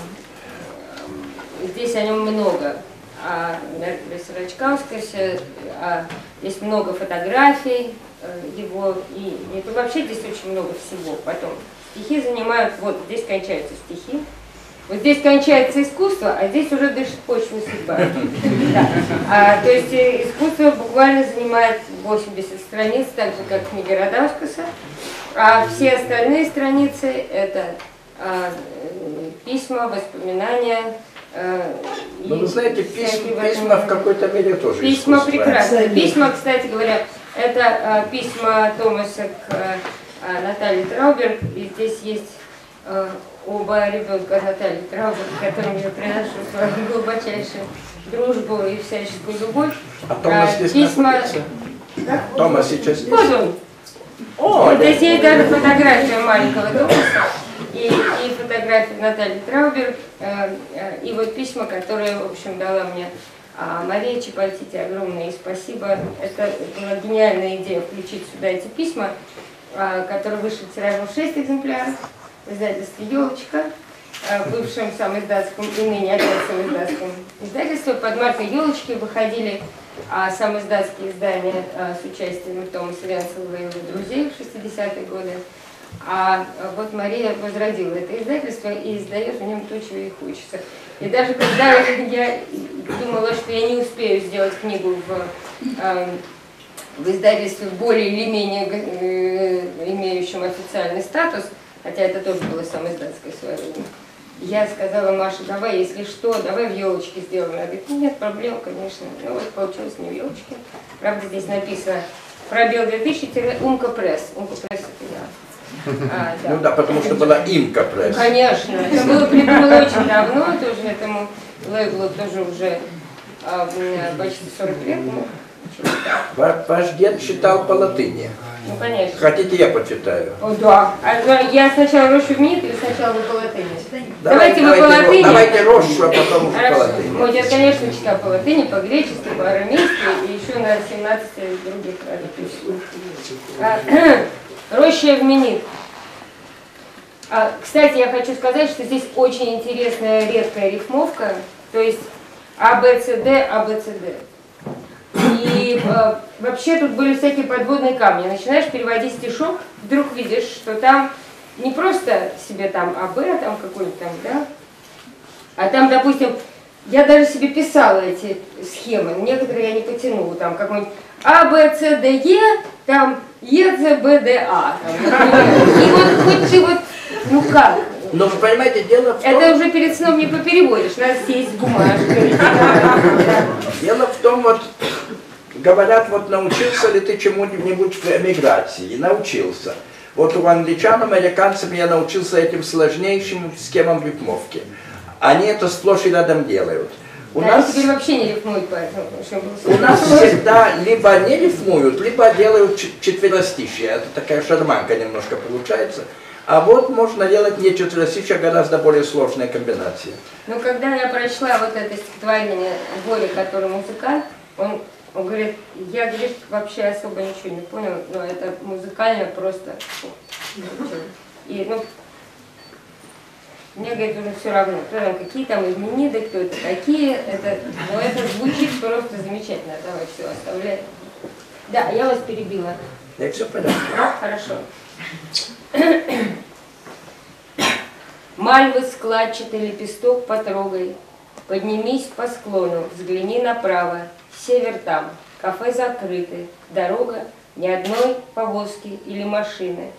Speaker 4: ам, Здесь о нем много. О Меркеле Сорочкаускасе, а есть много фотографий э, его, и это вообще здесь очень много всего. Потом стихи занимают, вот здесь кончаются стихи, вот здесь кончается искусство, а здесь уже дышит почва судьба. Да. А, то есть э, искусство буквально занимает 80 страниц, так же как книга Радаускаса, а все остальные страницы это а, письма, воспоминания. и
Speaker 3: Ну, вы знаете, письма, письма в какой-то мере тоже
Speaker 4: Письма
Speaker 3: искусство.
Speaker 4: прекрасные. Письма, кстати говоря, это э, письма Томаса к э, Наталье Трауберг. И здесь есть э, оба ребенка Натальи Трауберг, которым я приношу свою глубочайшую дружбу и всяческую любовь.
Speaker 3: А Томас
Speaker 4: А,
Speaker 3: здесь
Speaker 4: письма-
Speaker 3: находится?
Speaker 4: Да?
Speaker 3: Томас сейчас здесь?
Speaker 4: Вот он. Вот здесь есть даже фотография маленького Томаса и, и фотография Натальи Трауберг, э, э, и вот письма, которые, в общем, дала мне а, Мария Чепальтити. Огромное ей спасибо. Это была гениальная идея включить сюда эти письма, а, которые вышли тиражом 6 экземпляров издательстве «Елочка», а, бывшем самоиздатском и ныне опять самоиздатском издательстве. Под маркой «Елочки» выходили а, самоиздатские издания а, с участием Томаса Вянцева и его друзей в 60-е годы. А а, вот Мария возродила это издательство и издает в нем то, чего ей хочется. И даже когда я думала, что я не успею сделать книгу в, а, в издательстве более или менее э, имеющем официальный статус, хотя это тоже было самоиздатское свое время, я сказала Маше, давай, если что, давай в елочке сделаем. Она говорит, «Ну, нет проблем, конечно. Ну вот получилось не в елочке. Правда, здесь написано пробел 2000-Умка Пресс. Умка Пресс это я. А, [LAUGHS] да.
Speaker 3: Ну да, потому что была имка пресс.
Speaker 4: Конечно, это было придумано очень давно, тоже этому лейблу тоже уже а, почти 40 лет. Ну,
Speaker 3: Ваш дед читал по латыни.
Speaker 4: Ну конечно.
Speaker 3: Хотите, я почитаю?
Speaker 4: О, да. А, да, я сначала рощу в МИД или сначала вы по латыни? Давайте вы по
Speaker 3: давайте,
Speaker 4: латыни.
Speaker 3: давайте рощу, а потом латыни.
Speaker 4: Мой дед, конечно, читал по латыни, по-гречески, по-арамейски и еще на 17 других языках. А, [CLEARS THROAT] Роща в Минит. А, кстати, я хочу сказать, что здесь очень интересная редкая рифмовка, то есть А, Б, С, Д, А, Б, С, Д. И э, вообще тут были всякие подводные камни. Начинаешь переводить стишок, вдруг видишь, что там не просто себе там АБ, там какой-нибудь там, да, а там, допустим, я даже себе писала эти схемы, некоторые я не потянула, там какой-нибудь А, Б, С, Д, Е, там Е, Ц, Б, Д, А. И вот хоть ты вот, ну как,
Speaker 3: Но вы понимаете, дело в том,
Speaker 4: это уже перед сном не попереводишь, надо сесть бумажкой.
Speaker 3: дело в том, вот говорят, вот научился ли ты чему-нибудь в эмиграции? Научился. Вот у англичан, американцев я научился этим сложнейшим схемам рифмовки. Они это сплошь и рядом делают. У
Speaker 4: Они
Speaker 3: нас,
Speaker 4: теперь вообще не рифмуют, поэтому,
Speaker 3: у нас всегда либо не рифмуют, либо делают чет- четверостишие. Это такая шарманка немножко получается. А вот можно делать не четверостишие, а гораздо более сложная комбинация.
Speaker 4: Ну, когда я прочла вот это стихотворение Боря, который музыкант, он, он говорит, я, говорит, вообще особо ничего не понял, но это музыкально просто... фу, ничего». И, ну, мне, говорит, уже все равно, кто там, какие там имениды, кто это такие, это, но это звучит просто замечательно, давай все оставляй. Да, я вас перебила.
Speaker 3: Я все понятно.
Speaker 4: Хорошо. Мальвы складчатый лепесток потрогай, Поднимись по склону, взгляни направо, Север там, кафе закрыты, Дорога ни одной повозки или машины,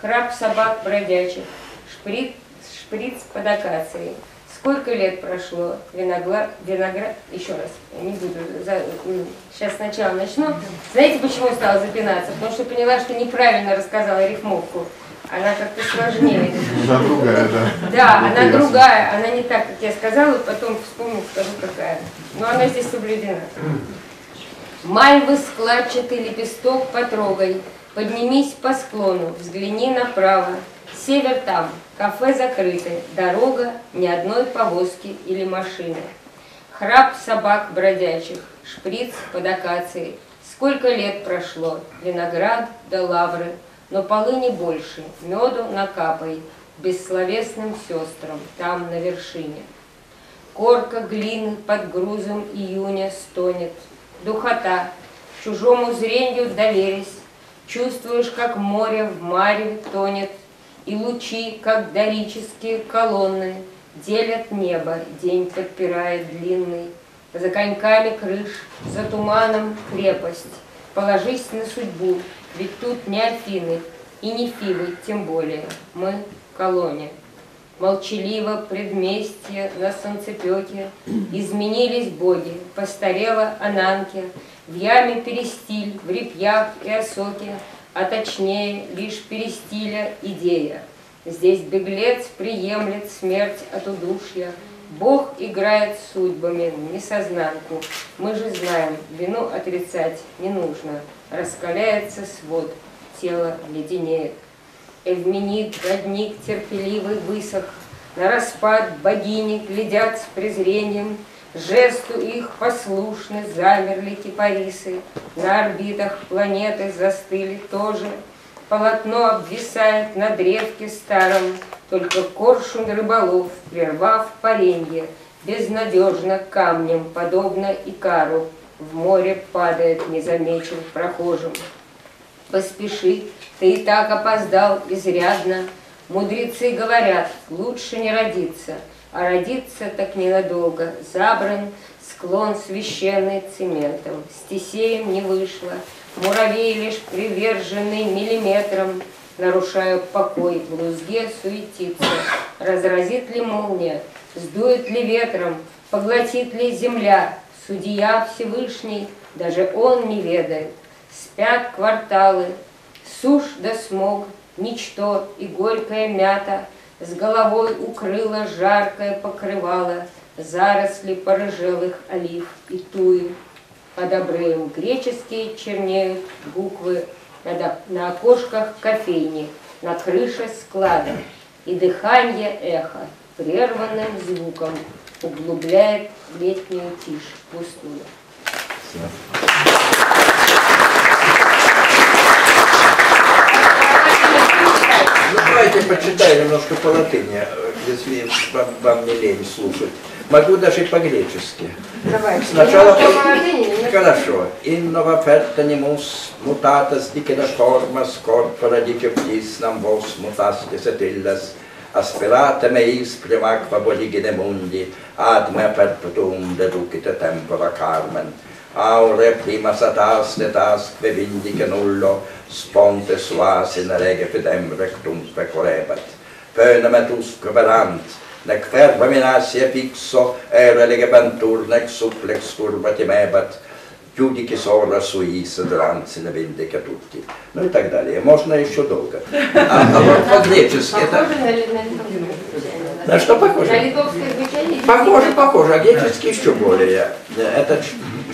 Speaker 4: Храп собак бродячих, шприц, шприц под акацией. Сколько лет прошло, виноград, виноград, еще раз, не буду, за- сейчас сначала начну. Знаете, почему стала запинаться? Потому что поняла, что неправильно рассказала рифмовку. Она как-то сложнее.
Speaker 2: Она другая, да.
Speaker 4: Да, она другая, она не так, как я сказала, потом вспомню, скажу какая. Но она здесь соблюдена. Мальвы складчатый лепесток потрогай, Поднимись по склону, взгляни направо. Север там, кафе закрыты, дорога, ни одной повозки или машины. Храп собак бродячих, шприц под акацией. Сколько лет прошло, виноград да лавры, но полыни больше, меду накапай, бессловесным сестрам там на вершине. Корка глины под грузом июня стонет, духота, чужому зрению доверясь, чувствуешь, как море в маре тонет, и лучи, как дорические колонны, делят небо, день подпирает длинный, за коньками крыш, за туманом крепость. Положись на судьбу, ведь тут не Афины и не Фивы, тем более. Мы — колония. Молчаливо предместье на солнцепеке Изменились боги, постарела Ананке, В яме перестиль, в репьях и осоке, А точнее лишь перестиля идея. Здесь беглец приемлет смерть от удушья, Бог играет судьбами несознанку. Мы же знаем, вину отрицать не нужно. Раскаляется свод, тело леденеет. Эвменит, родник терпеливый высох, На распад богини глядят с презрением, Жесту их послушны замерли кипарисы, На орбитах планеты застыли тоже. Полотно обвисает на древке старом, Только коршун рыболов, прервав паренье, Безнадежно камнем, подобно Икару, В море падает незамечен прохожим. Поспеши, ты и так опоздал изрядно. Мудрецы говорят, лучше не родиться, а родиться так ненадолго. Забран склон священный цементом, с тесеем не вышло, муравей лишь приверженный миллиметром, нарушая покой, в лузге суетится. Разразит ли молния, сдует ли ветром, поглотит ли земля, судья Всевышний, даже он не ведает. Спят кварталы, сушь да смог, ничто и горькая мята С головой укрыла жаркое покрывало Заросли порыжелых олив и туи. Под обрывом греческие чернеют буквы на, на окошках кофейни, на крыше склада. И дыхание эхо прерванным звуком углубляет летнюю тишь пустую.
Speaker 3: Ну, давайте почитаю немножко по латыни, если вам, вам не лень слушать. Могу даже и по-гречески.
Speaker 4: Давайте.
Speaker 3: Сначала...
Speaker 4: Немножко по латыни, немножко-
Speaker 3: Хорошо. Innova fertanimus mutatas dicida formas corpora diciptis nam vos mutastis et illas aspirata meis primac favorigine mundi ad me perpetuum deducite tempora carmen aure prima satas detas que vindice nullo sponte suas in rege fidem rectum pecorebat pönem et usque verant nec ferma minasia fixo ere legebantur nec supplex turbatim Юдики ора суис, дранцы на виндика тутти. Ну и так далее. Можно еще долго. А, а вот по-гречески это...
Speaker 4: На,
Speaker 3: что похоже?
Speaker 4: На литовское звучание?
Speaker 3: Похоже, похоже, а греческий еще более. Это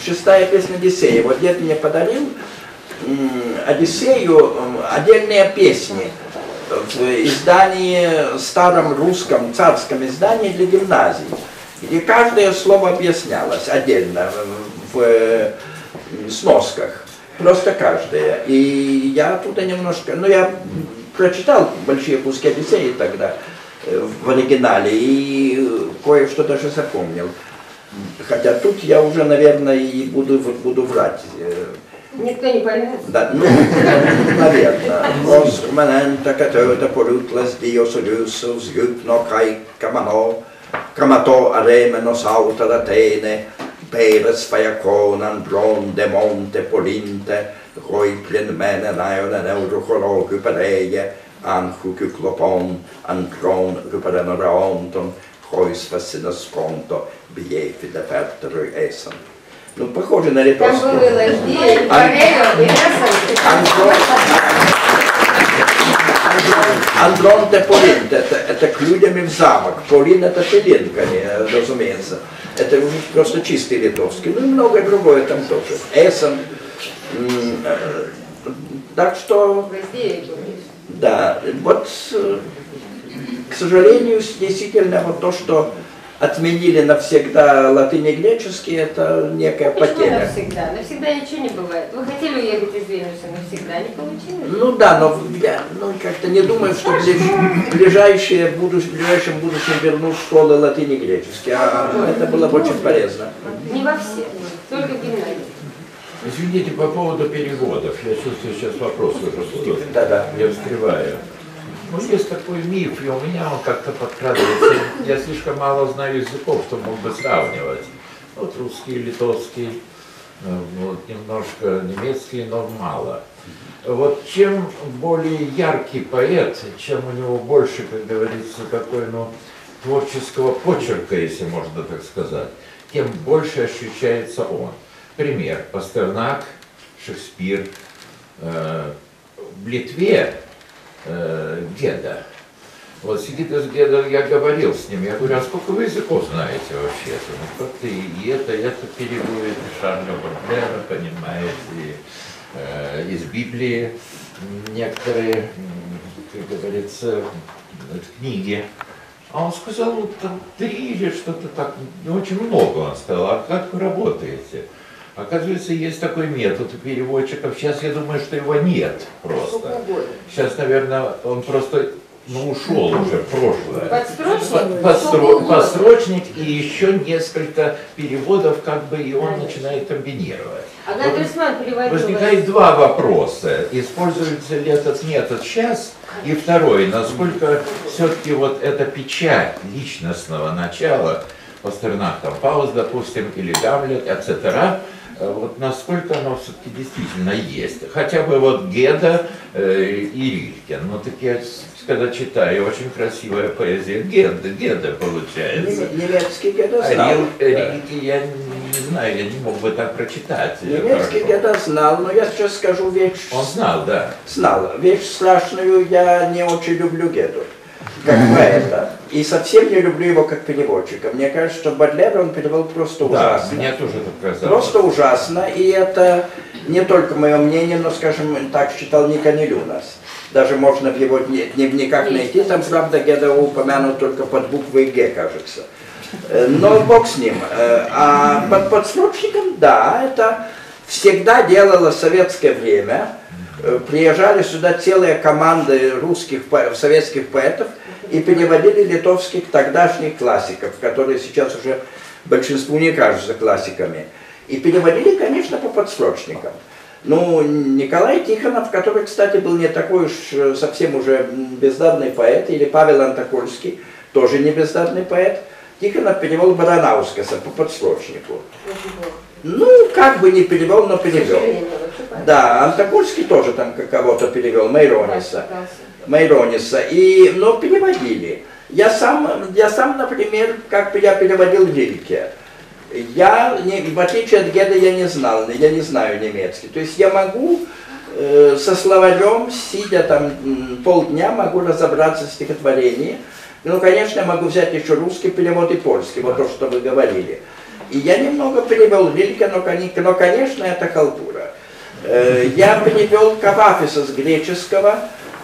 Speaker 3: шестая песня Одиссея. Вот дед мне подарил Одиссею отдельные песни в издании, старом русском царском издании для гимназий, где каждое слово объяснялось отдельно в, в, э, сносках. Просто каждое. И я тут немножко, ну я прочитал большие куски Одиссеи тогда э, в оригинале и э, кое-что даже запомнил. Хотя тут я уже, наверное, и буду, буду врать. э,
Speaker 4: Никто не поймет.
Speaker 3: Да, ну, наверное. Os manenta catota porutlas dios olusus gypno kai kamano kamato aremenos autar Atene peres fajakonan bron de monte polinte roiplin menen aionen eurocholo hypereie anchu kyklopon an kron ryperen raonton хоис фасина сконто биефи де пертеру эсен. Ну, похоже на
Speaker 4: Там
Speaker 3: литовский.
Speaker 4: Эссен.
Speaker 3: Андрон, Андрон де Полин, это, это к людям и в замок. Полин это пылинка, разумеется. Это уже просто чистый литовский. Ну и многое другое там тоже. Эссен. Э, Так что, да, вот, э, к сожалению, действительно, вот то, что отменили навсегда латынь и греческий, это некая
Speaker 4: Почему
Speaker 3: потеря.
Speaker 4: навсегда? Навсегда ничего не бывает. Вы хотели уехать из Вильнюса, навсегда не получилось.
Speaker 3: Ну да, но я ну, как-то не думаю, что в ближ- ближайшее будущ- в ближайшем будущем вернут школы латынь и греческий. А это было бы очень полезно.
Speaker 4: Не во всех, только в гимназии.
Speaker 5: Извините, по поводу переводов. Я чувствую, сейчас вопрос уже.
Speaker 3: Да-да.
Speaker 5: Я встреваю. Ну, есть такой миф, и у меня он как-то подкрадывается. Я слишком мало знаю языков, чтобы мог бы сравнивать. Вот русский, литовский, э, вот немножко немецкий, но мало. Вот чем более яркий поэт, чем у него больше, как говорится, такой, ну, творческого почерка, если можно так сказать, тем больше ощущается он. Пример. Пастернак, Шекспир. Э, в Литве э, Геда. Вот сидит из Геда, я говорил с ним, я говорю, а сколько вы языков знаете вообще-то? Ну, как-то и это, и это переводит, и Шарля Бадлера, понимаете, и, э, из Библии некоторые, как говорится, книги. А он сказал, ну, там три или что-то так, ну, очень много он сказал, а как вы работаете? Оказывается, есть такой метод у переводчиков. Сейчас я думаю, что его нет просто. Сейчас, наверное, он просто ну, ушел уже в прошлое.
Speaker 4: Подстрочник?
Speaker 5: Подстро-. Подстрочник и еще несколько переводов, как бы, и он начинает комбинировать.
Speaker 4: А переводил
Speaker 5: Возникает два вопроса. Используется ли этот метод сейчас? И второй, насколько все-таки вот эта печать личностного начала, Пастернак, там, Пауз, допустим, или Гамлет, etc., вот насколько оно все-таки действительно есть. Хотя бы вот Геда э, и Рильке. Ну, так я, когда читаю, очень красивая поэзия Геда, Геда получается.
Speaker 3: Неме- Немецкий где-то
Speaker 5: А
Speaker 3: знал.
Speaker 5: Рил-
Speaker 3: да.
Speaker 5: Рильке я не знаю, я не мог бы так прочитать.
Speaker 3: Немецкий где-то знал, но я сейчас скажу вещь.
Speaker 5: Он знал, да.
Speaker 3: Знал. Вещь страшную, я не очень люблю Геду, как поэта. И совсем не люблю его как переводчика. Мне кажется, что Бадлера он перевел просто
Speaker 5: Да,
Speaker 3: ужасно.
Speaker 5: мне тоже так казалось.
Speaker 3: Просто ужасно, и это не только мое мнение, но, скажем, так считал Ника Нелюнас. Даже можно в его дне- дневниках найти, там, правда, Геда упомянут только под буквой Г, кажется. Э, Но бог с ним. Э, А под подсрочником, да, это всегда делало советское время. Э, Приезжали сюда целые команды русских, советских поэтов и переводили литовских тогдашних классиков, которые сейчас уже большинству не кажутся классиками. И переводили, конечно, по подсрочникам. Ну, Николай Тихонов, который, кстати, был не такой уж э, совсем уже бездарный поэт, или Павел Антокольский, тоже не бездарный поэт, Тихонов перевел Баранаускаса по подсрочнику. Ну, как бы не перевел, но перевел. Да, Антокольский тоже там кого-то перевел, Мейрониса. Майрониса, и, но переводили. Я сам, я сам, например, как я переводил Рильке. Я, не, в отличие от Геда, я не знал, я не знаю немецкий. То есть я могу э, со словарем, сидя там полдня, могу разобраться в стихотворении. Ну, конечно, я могу взять еще русский перевод и польский, вот то, что вы говорили. И я немного перевел Рильке, но, но конечно, это халтура. Э, Я перевел Кавафиса с греческого,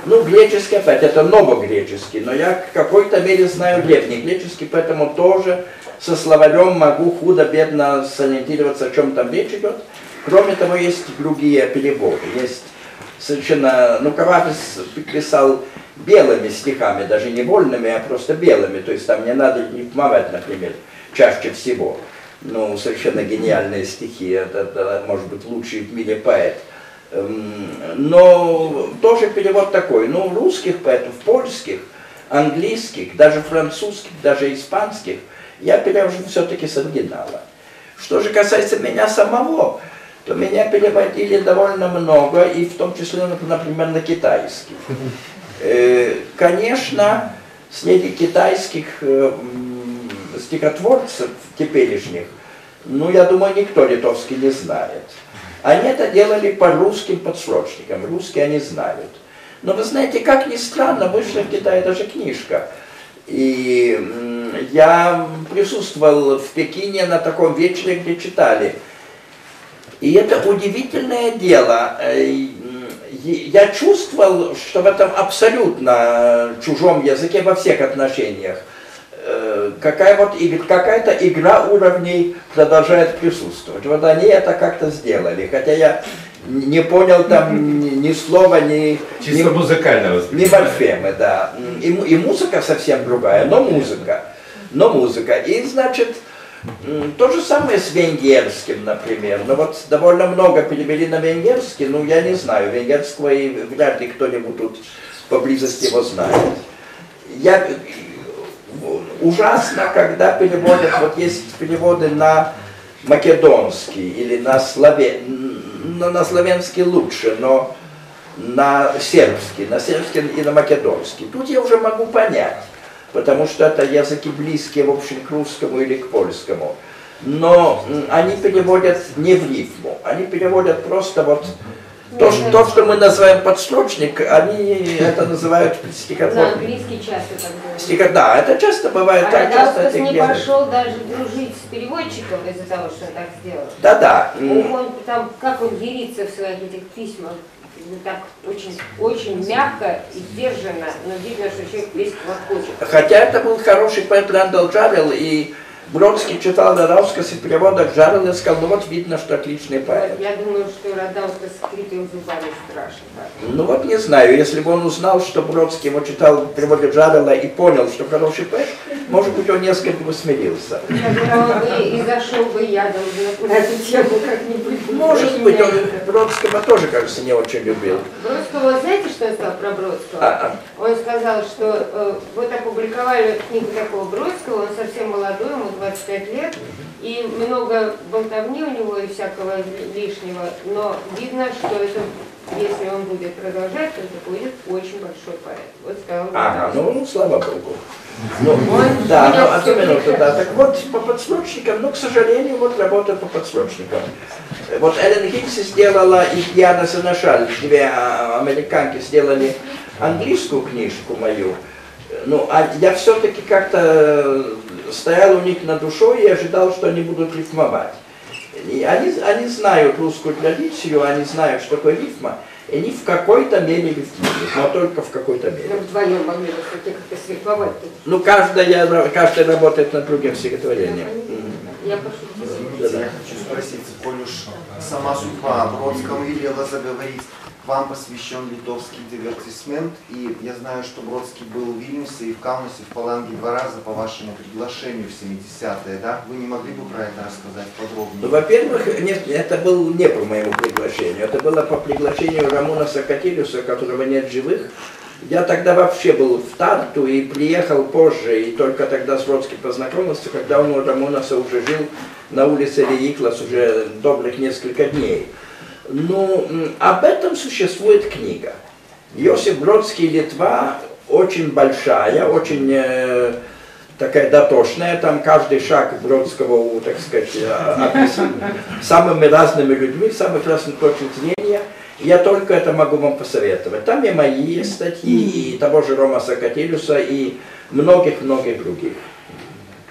Speaker 3: ну, греческий опять, это новогреческий, но я в какой-то мере знаю древний греческий, поэтому тоже со словарем могу худо-бедно сориентироваться, о чем там речь идет. Кроме того, есть другие переводы. Есть совершенно, ну, Кавафис писал белыми стихами, даже не вольными, а просто белыми, то есть там не надо рифмовать, например, чаще всего. Ну, совершенно гениальные стихи, это, это, может быть, лучший в мире поэт. Эм, Но тоже перевод такой. Ну, русских поэтов, польских, английских, даже французских, даже испанских, я перевожу все-таки с оригинала. Что же касается меня самого, то меня переводили довольно много, и в том числе, например, на китайский. Э, Конечно, среди китайских э, стихотворцев теперешних, ну, я думаю, никто литовский не знает. Они это делали по русским подсрочникам, русские они знают. Но вы знаете, как ни странно, вышла в Китае даже книжка. И я присутствовал в Пекине на таком вечере, где читали. И это удивительное дело. Э, Я чувствовал, что в этом абсолютно чужом языке во всех отношениях э, какая вот какая-то игра уровней продолжает присутствовать. Вот они это как-то сделали, хотя я не понял там ни, ни слова, ни,
Speaker 5: Чисто
Speaker 3: ни,
Speaker 5: музыкально
Speaker 3: не
Speaker 5: воспринимаю.
Speaker 3: морфемы, да. И, и музыка совсем другая, но музыка. Но музыка. И, значит, то же самое с венгерским, например. Ну вот довольно много перевели на венгерский, ну я не знаю, венгерского и вряд ли кто-нибудь тут поблизости его знает. Я, э, ужасно, когда переводят, вот есть переводы на македонский или на, славе, на, на славянский лучше, но на сербский, на сербский и на македонский. Тут я уже могу понять, потому что это языки близкие, в общем, к русскому или к польскому. Но они переводят не в рифму, они переводят просто вот то, что, то, что мы называем подстрочник, они это называют
Speaker 4: На
Speaker 3: стихотворным.
Speaker 4: английский часто так делают.
Speaker 3: Стиха- да, это часто бывает
Speaker 4: А
Speaker 3: так, часто
Speaker 4: не
Speaker 3: делают.
Speaker 4: пошел даже дружить с переводчиком из-за того, что он так сделал.
Speaker 3: Да-да.
Speaker 4: Он там, как он ерится в своих этих письмах, ну, так очень, очень мягко и сдержанно, но видно, что человек весь хлопочет.
Speaker 3: Хотя это был хороший поэт Рэндалл Джарел, и Бродский читал Радаускас и в переводах и сказал, ну вот видно, что отличный поэт.
Speaker 4: Я думаю, что Радаускас с скрипым зубами страшно. так.
Speaker 3: Ну вот не знаю, если бы он узнал, что Бродский его читал в переводе Джарела и понял, что хороший поэт, может быть, он несколько бы смирился.
Speaker 4: Я и зашел бы ядом на, на эту тему как-нибудь.
Speaker 3: Может быть, он. Бродского тоже, кажется, не очень любил.
Speaker 4: Бродского, знаете, что он сказал про Бродского?
Speaker 3: А,
Speaker 4: Он сказал, что э, вот опубликовали книгу такого Бродского, он совсем молодой, ему 25 лет, и много болтовни у него и всякого лишнего, но видно, что это, если он будет продолжать, то это будет очень большой поэт. Вот сказал
Speaker 3: ага,
Speaker 4: Бродский.
Speaker 3: ну, слава богу. Ну,
Speaker 4: Он
Speaker 3: да, ну, одну
Speaker 4: всё
Speaker 3: минуту, да. Так вот, по подсрочникам, ну, к сожалению, вот работаю по подсрочникам. Вот Эллен Хиггс сделала и Диана Сенешаль, две а, американки, сделали английскую книжку мою. Ну, а я все-таки как-то стоял у них на душой и ожидал, что они будут рифмовать. И они, они знают русскую традицию, они знают, что такое рифма, и они в какой-то мере рифмуют, но только в какой-то мере.
Speaker 4: Ну, вдвоем могли бы хоть как-то срифмовать.
Speaker 3: Ну, каждая, каждый работает над другим стихотворением.
Speaker 4: Я пошутила.
Speaker 3: Да-да.
Speaker 6: Я хочу спросить, коль уж сама судьба Бродскому велела заговорить, вам посвящен литовский дивертисмент, и я знаю, что Бродский был в Вильнюсе и в Каунасе, в Паланге два раза по вашему приглашению в 70-е, да? Вы не могли бы про это рассказать
Speaker 3: Ну,
Speaker 6: подробнее?
Speaker 3: во-первых, нет, это был не по моему приглашению, это было по приглашению Рамона Сакатилюса, которого нет живых. Я тогда вообще был в Тарту и приехал позже, и только тогда с Бродским познакомился, когда он у Рамонаса уже жил на улице Леиклас уже добрых несколько дней. Ну, м, об этом существует книга. Иосиф Бродский «Литва» очень большая, очень э, такая дотошная, там каждый шаг Бродского, так сказать, э, описан самыми разными людьми, самых разных точек зрения. Я только это могу вам посоветовать. Там и мои статьи, и того же Рома Сакатилюса, и многих-многих других.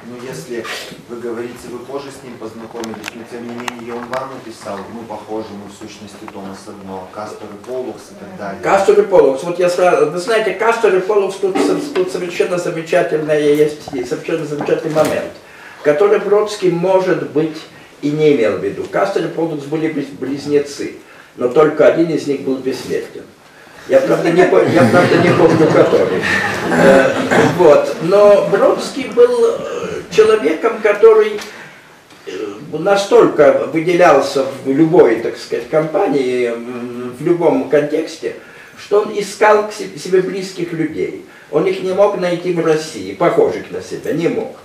Speaker 6: Ну, если вы говорите, вы позже с ним познакомились, но тем не менее он вам написал, ну, похожему в сущности Томаса Дно, Кастер и Полукс и так далее.
Speaker 3: Кастер и Полукс. Вот я сразу, вы знаете, Кастер и Полукс тут, тут совершенно замечательная есть, совершенно замечательный момент, который Бродский, может быть, и не имел в виду. Кастер и Полукс были близ- близнецы, но только один из них был бессмертен. Я правда не, я, правда, не помню который. Э, вот. Но Бродский был э, человеком, который э, настолько выделялся в любой, так сказать, компании, в любом контексте, что он искал к се- себе близких людей. Он их не мог найти в России, похожих на себя, не мог.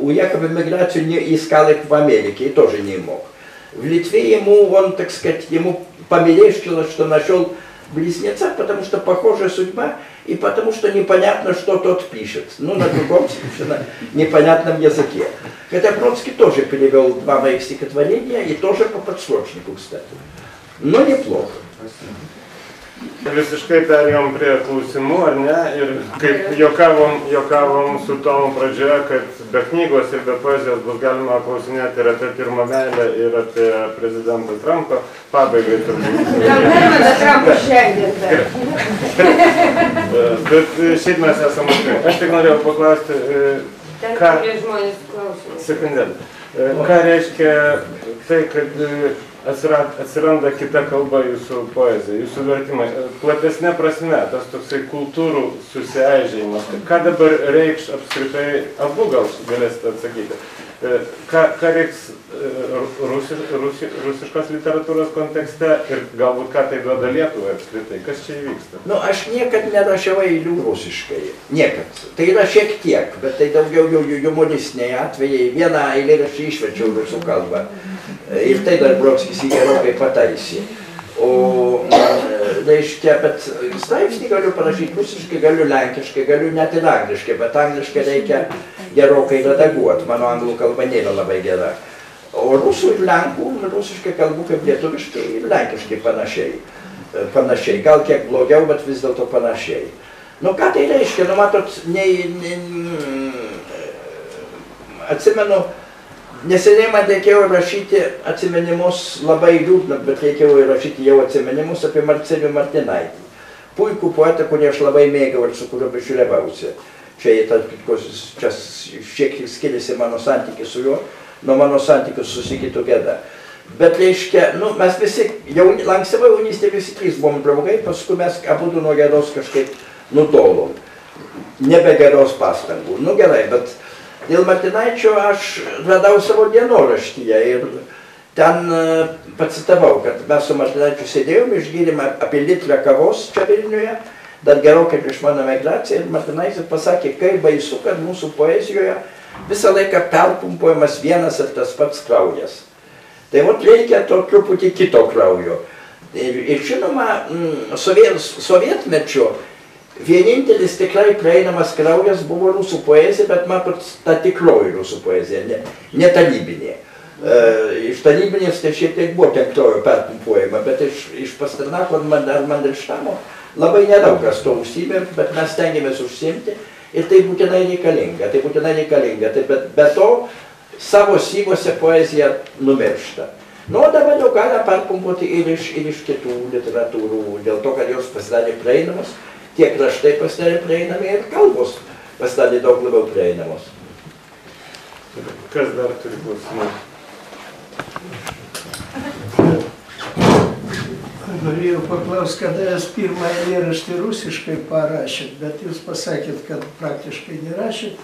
Speaker 3: Уехав в эмиграцию, не искал их в Америке и тоже не мог. В Литве ему, он, так сказать, ему померещилось, что нашел близнеца, потому что похожая судьба, и потому что непонятно, что тот пишет. Ну, на другом совершенно непонятном языке. Хотя Бродский тоже перевел два моих стихотворения, и тоже по подсрочнику, кстати. Но неплохо.
Speaker 2: Visiškai perėjom prie klausimų, ar ne? Ir kaip jokavom, jokavom su tomu pradžioje, kad be knygos ir be poezijos bus galima klausinėti ir apie pirmą meilę, ir apie prezidentą Trumpą. Pabaigai turbūt.
Speaker 4: Galime be Trumpą šiandien.
Speaker 2: Bet šiaip mes esame atvirai. Aš tik norėjau paklausti, e, ką... Sekundėlį. E, ką reiškia tai, kad e, atsirad, atsiranda kita kalba jūsų poezija, jūsų vertimai? E, Platesnė prasme, tas toksai kultūrų susiaižėjimas. Ką dabar reikš apskritai, abu gal galėsite atsakyti, ką, ką reiks e, rusi, rusi, rusiškos literatūros kontekste ir galbūt ką tai duoda Lietuvai apskritai, kas čia įvyksta?
Speaker 3: Nu, aš niekad nerašiau eilių rusiškai. Niekad. Tai yra šiek tiek, bet tai daugiau jau humoristiniai atvejai. Vieną eilėraštį išverčiau rusų kalbą. Ir tai dar Brodskis jį gerokai pataisė. O, mm, reiškia, bet straipsnį galiu parašyti rusiškai, galiu lenkiškai, galiu net ir angliškai, bet angliškai reikia gerokai redaguoti. Mano anglų kalba nėra labai gera. O rusų ir lenkų, rusiškai kalbu kaip lietuviškai ir lenkiškai panašiai. E, Panašiai, gal kiek blogiau, bet vis dėlto panašiai. Nu ką tai reiškia, nu matot, nei, nei, atsimenu, neseniai man reikėjo rašyti atsiminimus, labai liūdna, bet reikėjo rašyti jau atsiminimus apie Marcelių Martinaitį. Puikų poetą, kurį aš labai mėgau ir su kuriuo bičiuliavausi. Čia, čia šiek tiek skiriasi mano santykis su juo, nuo mano santykių su Sigitu Geda. Bet reiškia, nu, mes visi, jauni, ankstyva jaunystė visi trys buvom draugai, paskui mes abu nuo geros kažkaip nutolom. Nebe geros pastangų. Nu gerai, bet dėl Martinaičio aš radau savo dienoraštyje ir ten e, pacitavau, kad mes su Martinaičiu sėdėjom, išgyrėm apie litrą kavos čia Vilniuje, dar gerokai prieš mano migraciją ir Martinaitis pasakė, kaip baisu, kad mūsų poezijoje visą laiką perpumpuojamas vienas ir tas pats kraujas. Tai vat reikia to truputį kito kraujo. Ir, ir žinoma, soviet, sovietmečio vienintelis tikrai prieinamas kraujas buvo rusų poezija, bet matot, ta tikroji rusų poezija, ne, ne talybinė. E, iš talybinės tai šiek tiek buvo ten kraujo perpumpuojama, bet iš, iš Pasternako ar Man- ar Mandelštamo labai nedaug kas to užsimė, bet mes stengiamės užsimti ir tai būtinai reikalinga, tai būtinai reikalinga. Tai bet be to savo sygose poezija numiršta. Nu, o dabar jau galima perpumpuoti ir iš, ir iš kitų literatūrų, dėl to, kad jos pasidarė prieinamos, tie kraštai pasidarė prieinami ir kalbos pasidarė daug labiau prieinamos.
Speaker 2: Kas dar turi klausimų?
Speaker 7: Norėjau paklausti, kada jūs pirmą eilėraštį rusiškai parašėt, bet jūs pasakėt, kad praktiškai nerašėt,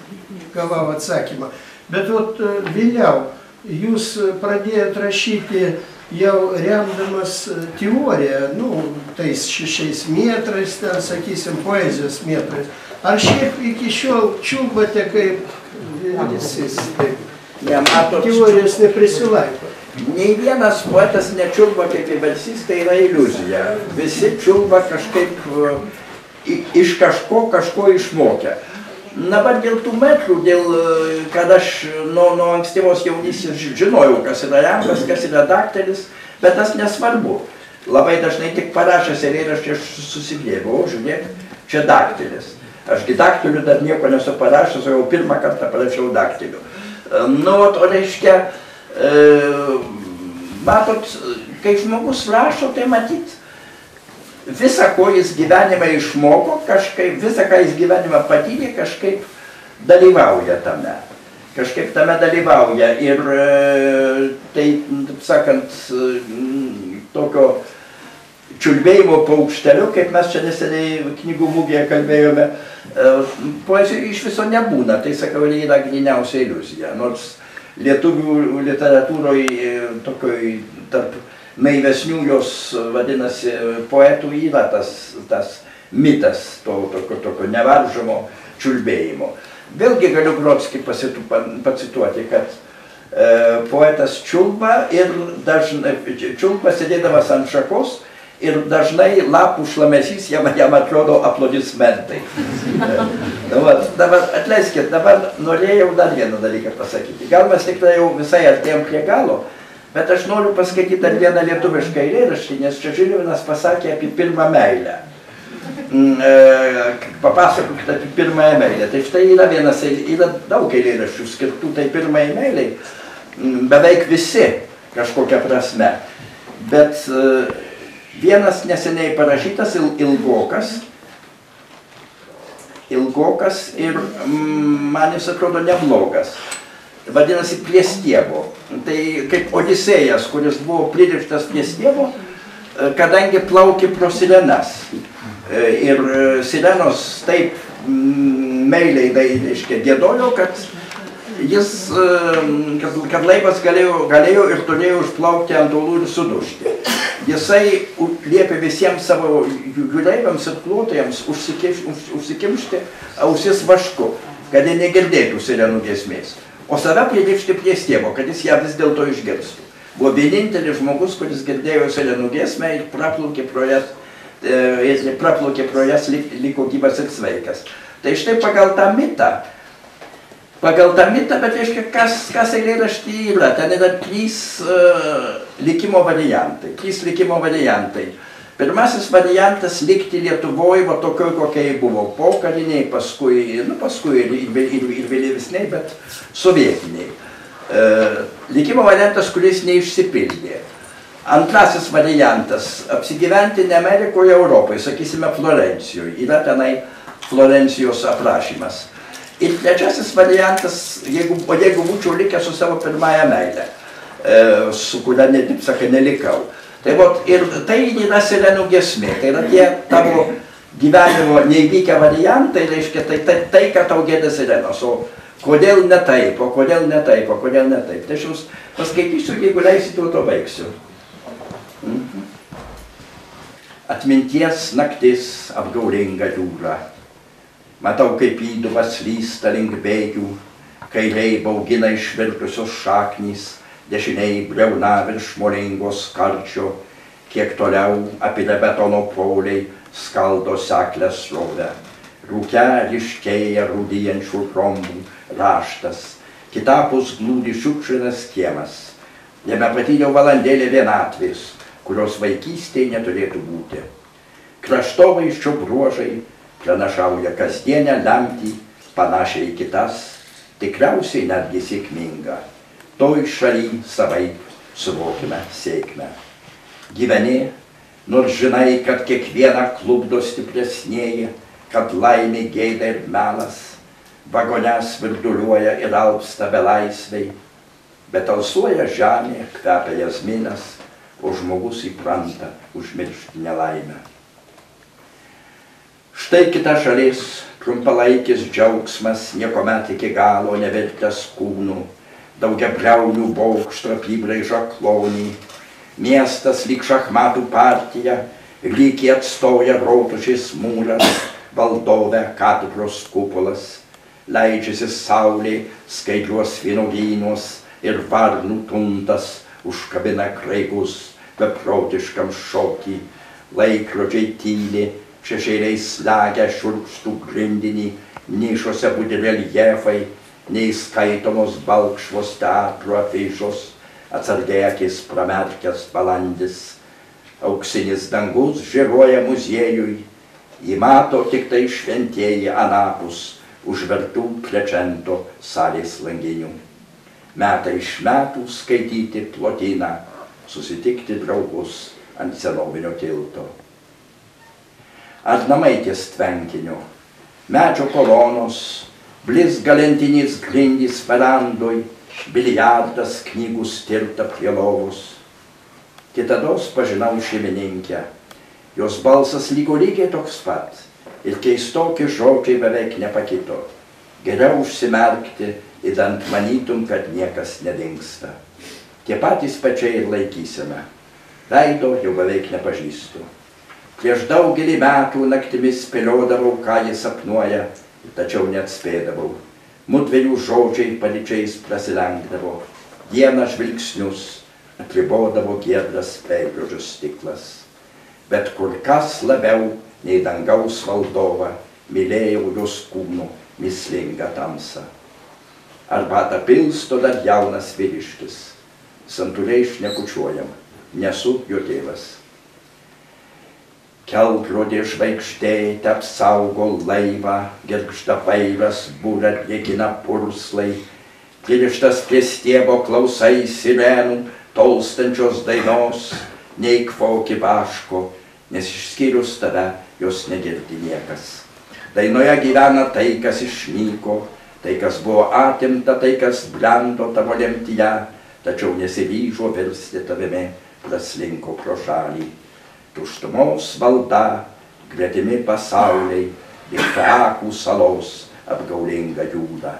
Speaker 7: gavau atsakymą. Bet vat e, vėliau jūs pradėjot rašyti jau remdamas e, teoriją, nu, tais šešiais metrais, ten, sakysim, poezijos metrais. Ar šiaip iki šiol čiulbate kaip visi, taip,
Speaker 3: Nematot,
Speaker 7: teorijos neprisilaiko?
Speaker 3: Nei vienas poetas nečiulba kaip įbalsys, tai yra iliuzija. Visi čiulba kažkaip e, iš kažko, kažko išmokę. Dabar dėl tų metrų, dėl, kad aš nuo, nuo ankstyvos jaunystės ži- žinojau, kas yra remkas, kas yra daktaris, bet tas nesvarbu. Labai dažnai tik parašęs eilėraštį aš susiglėbau, žiūrėk, čia daktaris. Ašgi daktariu dar nieko nesu parašęs, o jau pirmą kartą parašiau daktariu. E, Nu, o reiškia, e, matot, kai žmogus rašo, tai matyt, visą, ko jis gyvenime išmoko, kažkaip, visą, ką jis gyvenime patyrė, kažkaip dalyvauja tame. Kažkaip tame dalyvauja. Ir e, tai, taip sakant, e, tokio čiulbėjimo paukšteliu, kaip mes čia neseniai knygų mūgėje kalbėjome, e, poezijų iš viso nebūna, tai sakau, yra gryniausia iliuzija. Nors lietuvių literatūroje tokioj tarp naivesnių jos vadinasi poetų yra tas, tas mitas to tokio, tokio nevaržomo čiulbėjimo. Vėlgi galiu pasitu- pacituoti, kad e, poetas čiulba ir dažnai, čiulba sėdėdamas ant šakos ir dažnai lapų šlamesys jam, jam atrodo aplodismentai. Nu, vat, dabar atleiskit, dabar norėjau dar vieną dalyką pasakyti. Gal mes tikrai jau visai artėjom prie galo, bet aš noriu pasakyti dar vieną lietuvišką eilėraštį, nes čia Žilvinas pasakė apie pirmą meilę. Mm, e, Papasakokit apie pirmąją meilę. Tai štai yra vienas, yra daug eilėraščių skirtų tai pirmai meiliai, Mm, beveik visi kažkokia prasme. Bet e, vienas neseniai parašytas il- ilgokas ilgokas ir mm, man jis atrodo neblogas. Vadinasi, prie stiebo. Tai kaip Odisėjas, kuris buvo pririštas prie stiebo, e, kadangi plaukė pro sirenas. E, Ir e, sirenos taip meiliai, reiškia, gėdojo, kad jis, kad, kad laivas galėjo, galėjo ir turėjo užplaukti ant uolų ir sudužti. Jisai liepė visiems savo jūreiviams ir už- užsikimšti ausis vašku, kad jie negirdėtų sirenų giesmės, o save pririšti prie stiebo, kad jis ją vis dėlto išgirstų. Buvo vienintelis žmogus, kuris girdėjo sirenų giesmę ir praplaukė pro jas, e, praplaukė pro jas, lik- liko gyvas ir sveikas. Tai štai pagal tą mitą Pagal tą mitą, bet reiškia, kas, kas eilėraštį yra, ten yra trys uh, likimo variantai. Trys likimo variantai. Pirmasis variantas likti Lietuvoje, va tokioj, kokia jį buvo, pokariniai, paskui, nu, paskui ir, ir, ir, ir vėlyvesniai, bet sovietiniai. Uh, likimo variantas, kuris neišsipildė. Antrasis variantas - apsigyventi ne Amerikoje, Europoje, sakysime, Florencijoje. Yra tenai Florencijos aprašymas. Ir trečiasis variantas, jeigu, jeigu būčiau likęs su savo pirmąją meilę, e, su kuria, ne, taip sakai, nelikau. Tai, vot, ir tai yra sirenų gesmė, tai yra tie tavo gyvenimo neįvykę variantai, reiškia, tai, tai, tai ką tau gėda sirenos, o kodėl ne taip, o kodėl ne taip, o kodėl ne taip. Tai aš jums paskaitysiu, jeigu leisite, to baigsiu. Mhm. Atminties naktis apgaulinga jūra. Matau, kaip įduvas lysta link bėgių, kairiai baugina išvirtusios šaknys, dešiniai breuna virš molingos karčio, kiek toliau apilę betono poliai skaldo seklę srovę. Rūke ryškėja rūdyjančių rombų raštas, kitapus glūdi šiukšlinas kiemas. Jame patyriau valandėlį vienatvės, kurios vaikystėje neturėtų būti. Kraštovaiščio bruožai pranašauja kasdienę lemtį, panašią į kitas, tikriausiai netgi sėkmingą. Toj šaly savaip suvokime sėkmę. Gyveni, nors žinai, kad kiekvieną klubdo stipresnėji, kad laimė gėda ir melas, vagones virduliuoja ir alpsta belaisviai, bet alsuoja žemė, kvepia jasminas, o žmogus įpranta užmiršti nelaimę. Štai kita šalis, trumpalaikis džiaugsmas, niekuomet iki galo nevertęs kūnų, daugia breunių bokšto apibraiža klonį, miestas lyg šachmatų partija, lygiai atstoja rotušės mūras, valdove katedros kupolas, leidžiasi saulė skaidrios vynogynos ir varnų tuntas užkabina kraigus beprotiškam šokį, laikrodžiai tyli, šešėliai slegia šiurkštų grindinį, nišose būdi reljefai, neįskaitomos balkšvos teatro afišos, atsargiai akis pramerkęs balandis, auksinis dangus žiruoja muziejui, jį mato tik tai šventieji anapus užvertų plečento salės langinių. Metai iš metų skaityti plotyną, susitikti draugus ant senovinio tilto. Ar namai ties tvenkiniu, medžio kolonos, blizgalentinės grindys verandoj, biliardas knygų stirta prie lovos. Kitados pažinau šeimininkę, jos balsas lygo lygiai toks pat ir keistokie žodžiai beveik nepakito. Geriau užsimerkti, įdant manytum, kad niekas nedingsta. Tie patys pačiai ir laikysime. Veido jau beveik nepažįstu. Prieš daugelį metų naktimis spėliodavau, ką jis sapnuoja, tačiau neatspėdavau. Mudviejų žodžiai palyčiais prasilenkdavo. Dieną žvilgsnius atribodavo giedras veidrodžio stiklas. Bet kur kas labiau nei dangaus valdovą mylėjau jos kūnų mislingą tamsą. Arbatą pilsto dar jaunas vyriškis. Santūriai šnekučiuojam, nesu jo tėvas. Kelrodė žvaigždė apsaugo laivą, gergžda vaivas būra dėkina purslai, pririštas prie stiebo klausai sirenų, tolstančios dainos, neįkvoki vaško, nes išskyrus tave jos negirdi niekas. Dainoje gyvena tai, kas išnyko, tai, kas buvo atimta, tai, kas blendo tavo lemtyje, tačiau nesiryžo virsti tavimi, praslinko pro šalį. Tuštumos valda, gretimi pasauliai, Feakų salos apgaulinga jūda.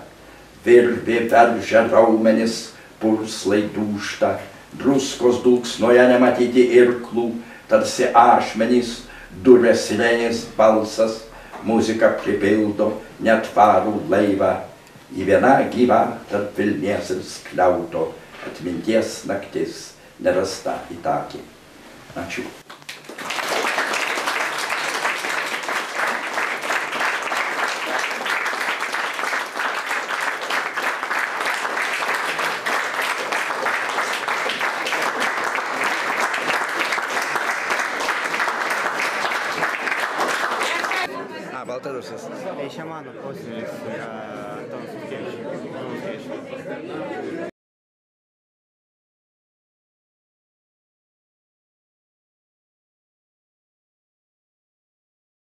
Speaker 3: Virvė veržia raumenis, pulslai dūšta, druskos dulksnoje nematyti irklų, tarsi ašmenys, durės sirenės balsas, muzika pripildo netvarų laivą. Į vieną gyvą tarp Vilnies ir skliauto atminties naktis nerasta įtakė. Ačiū.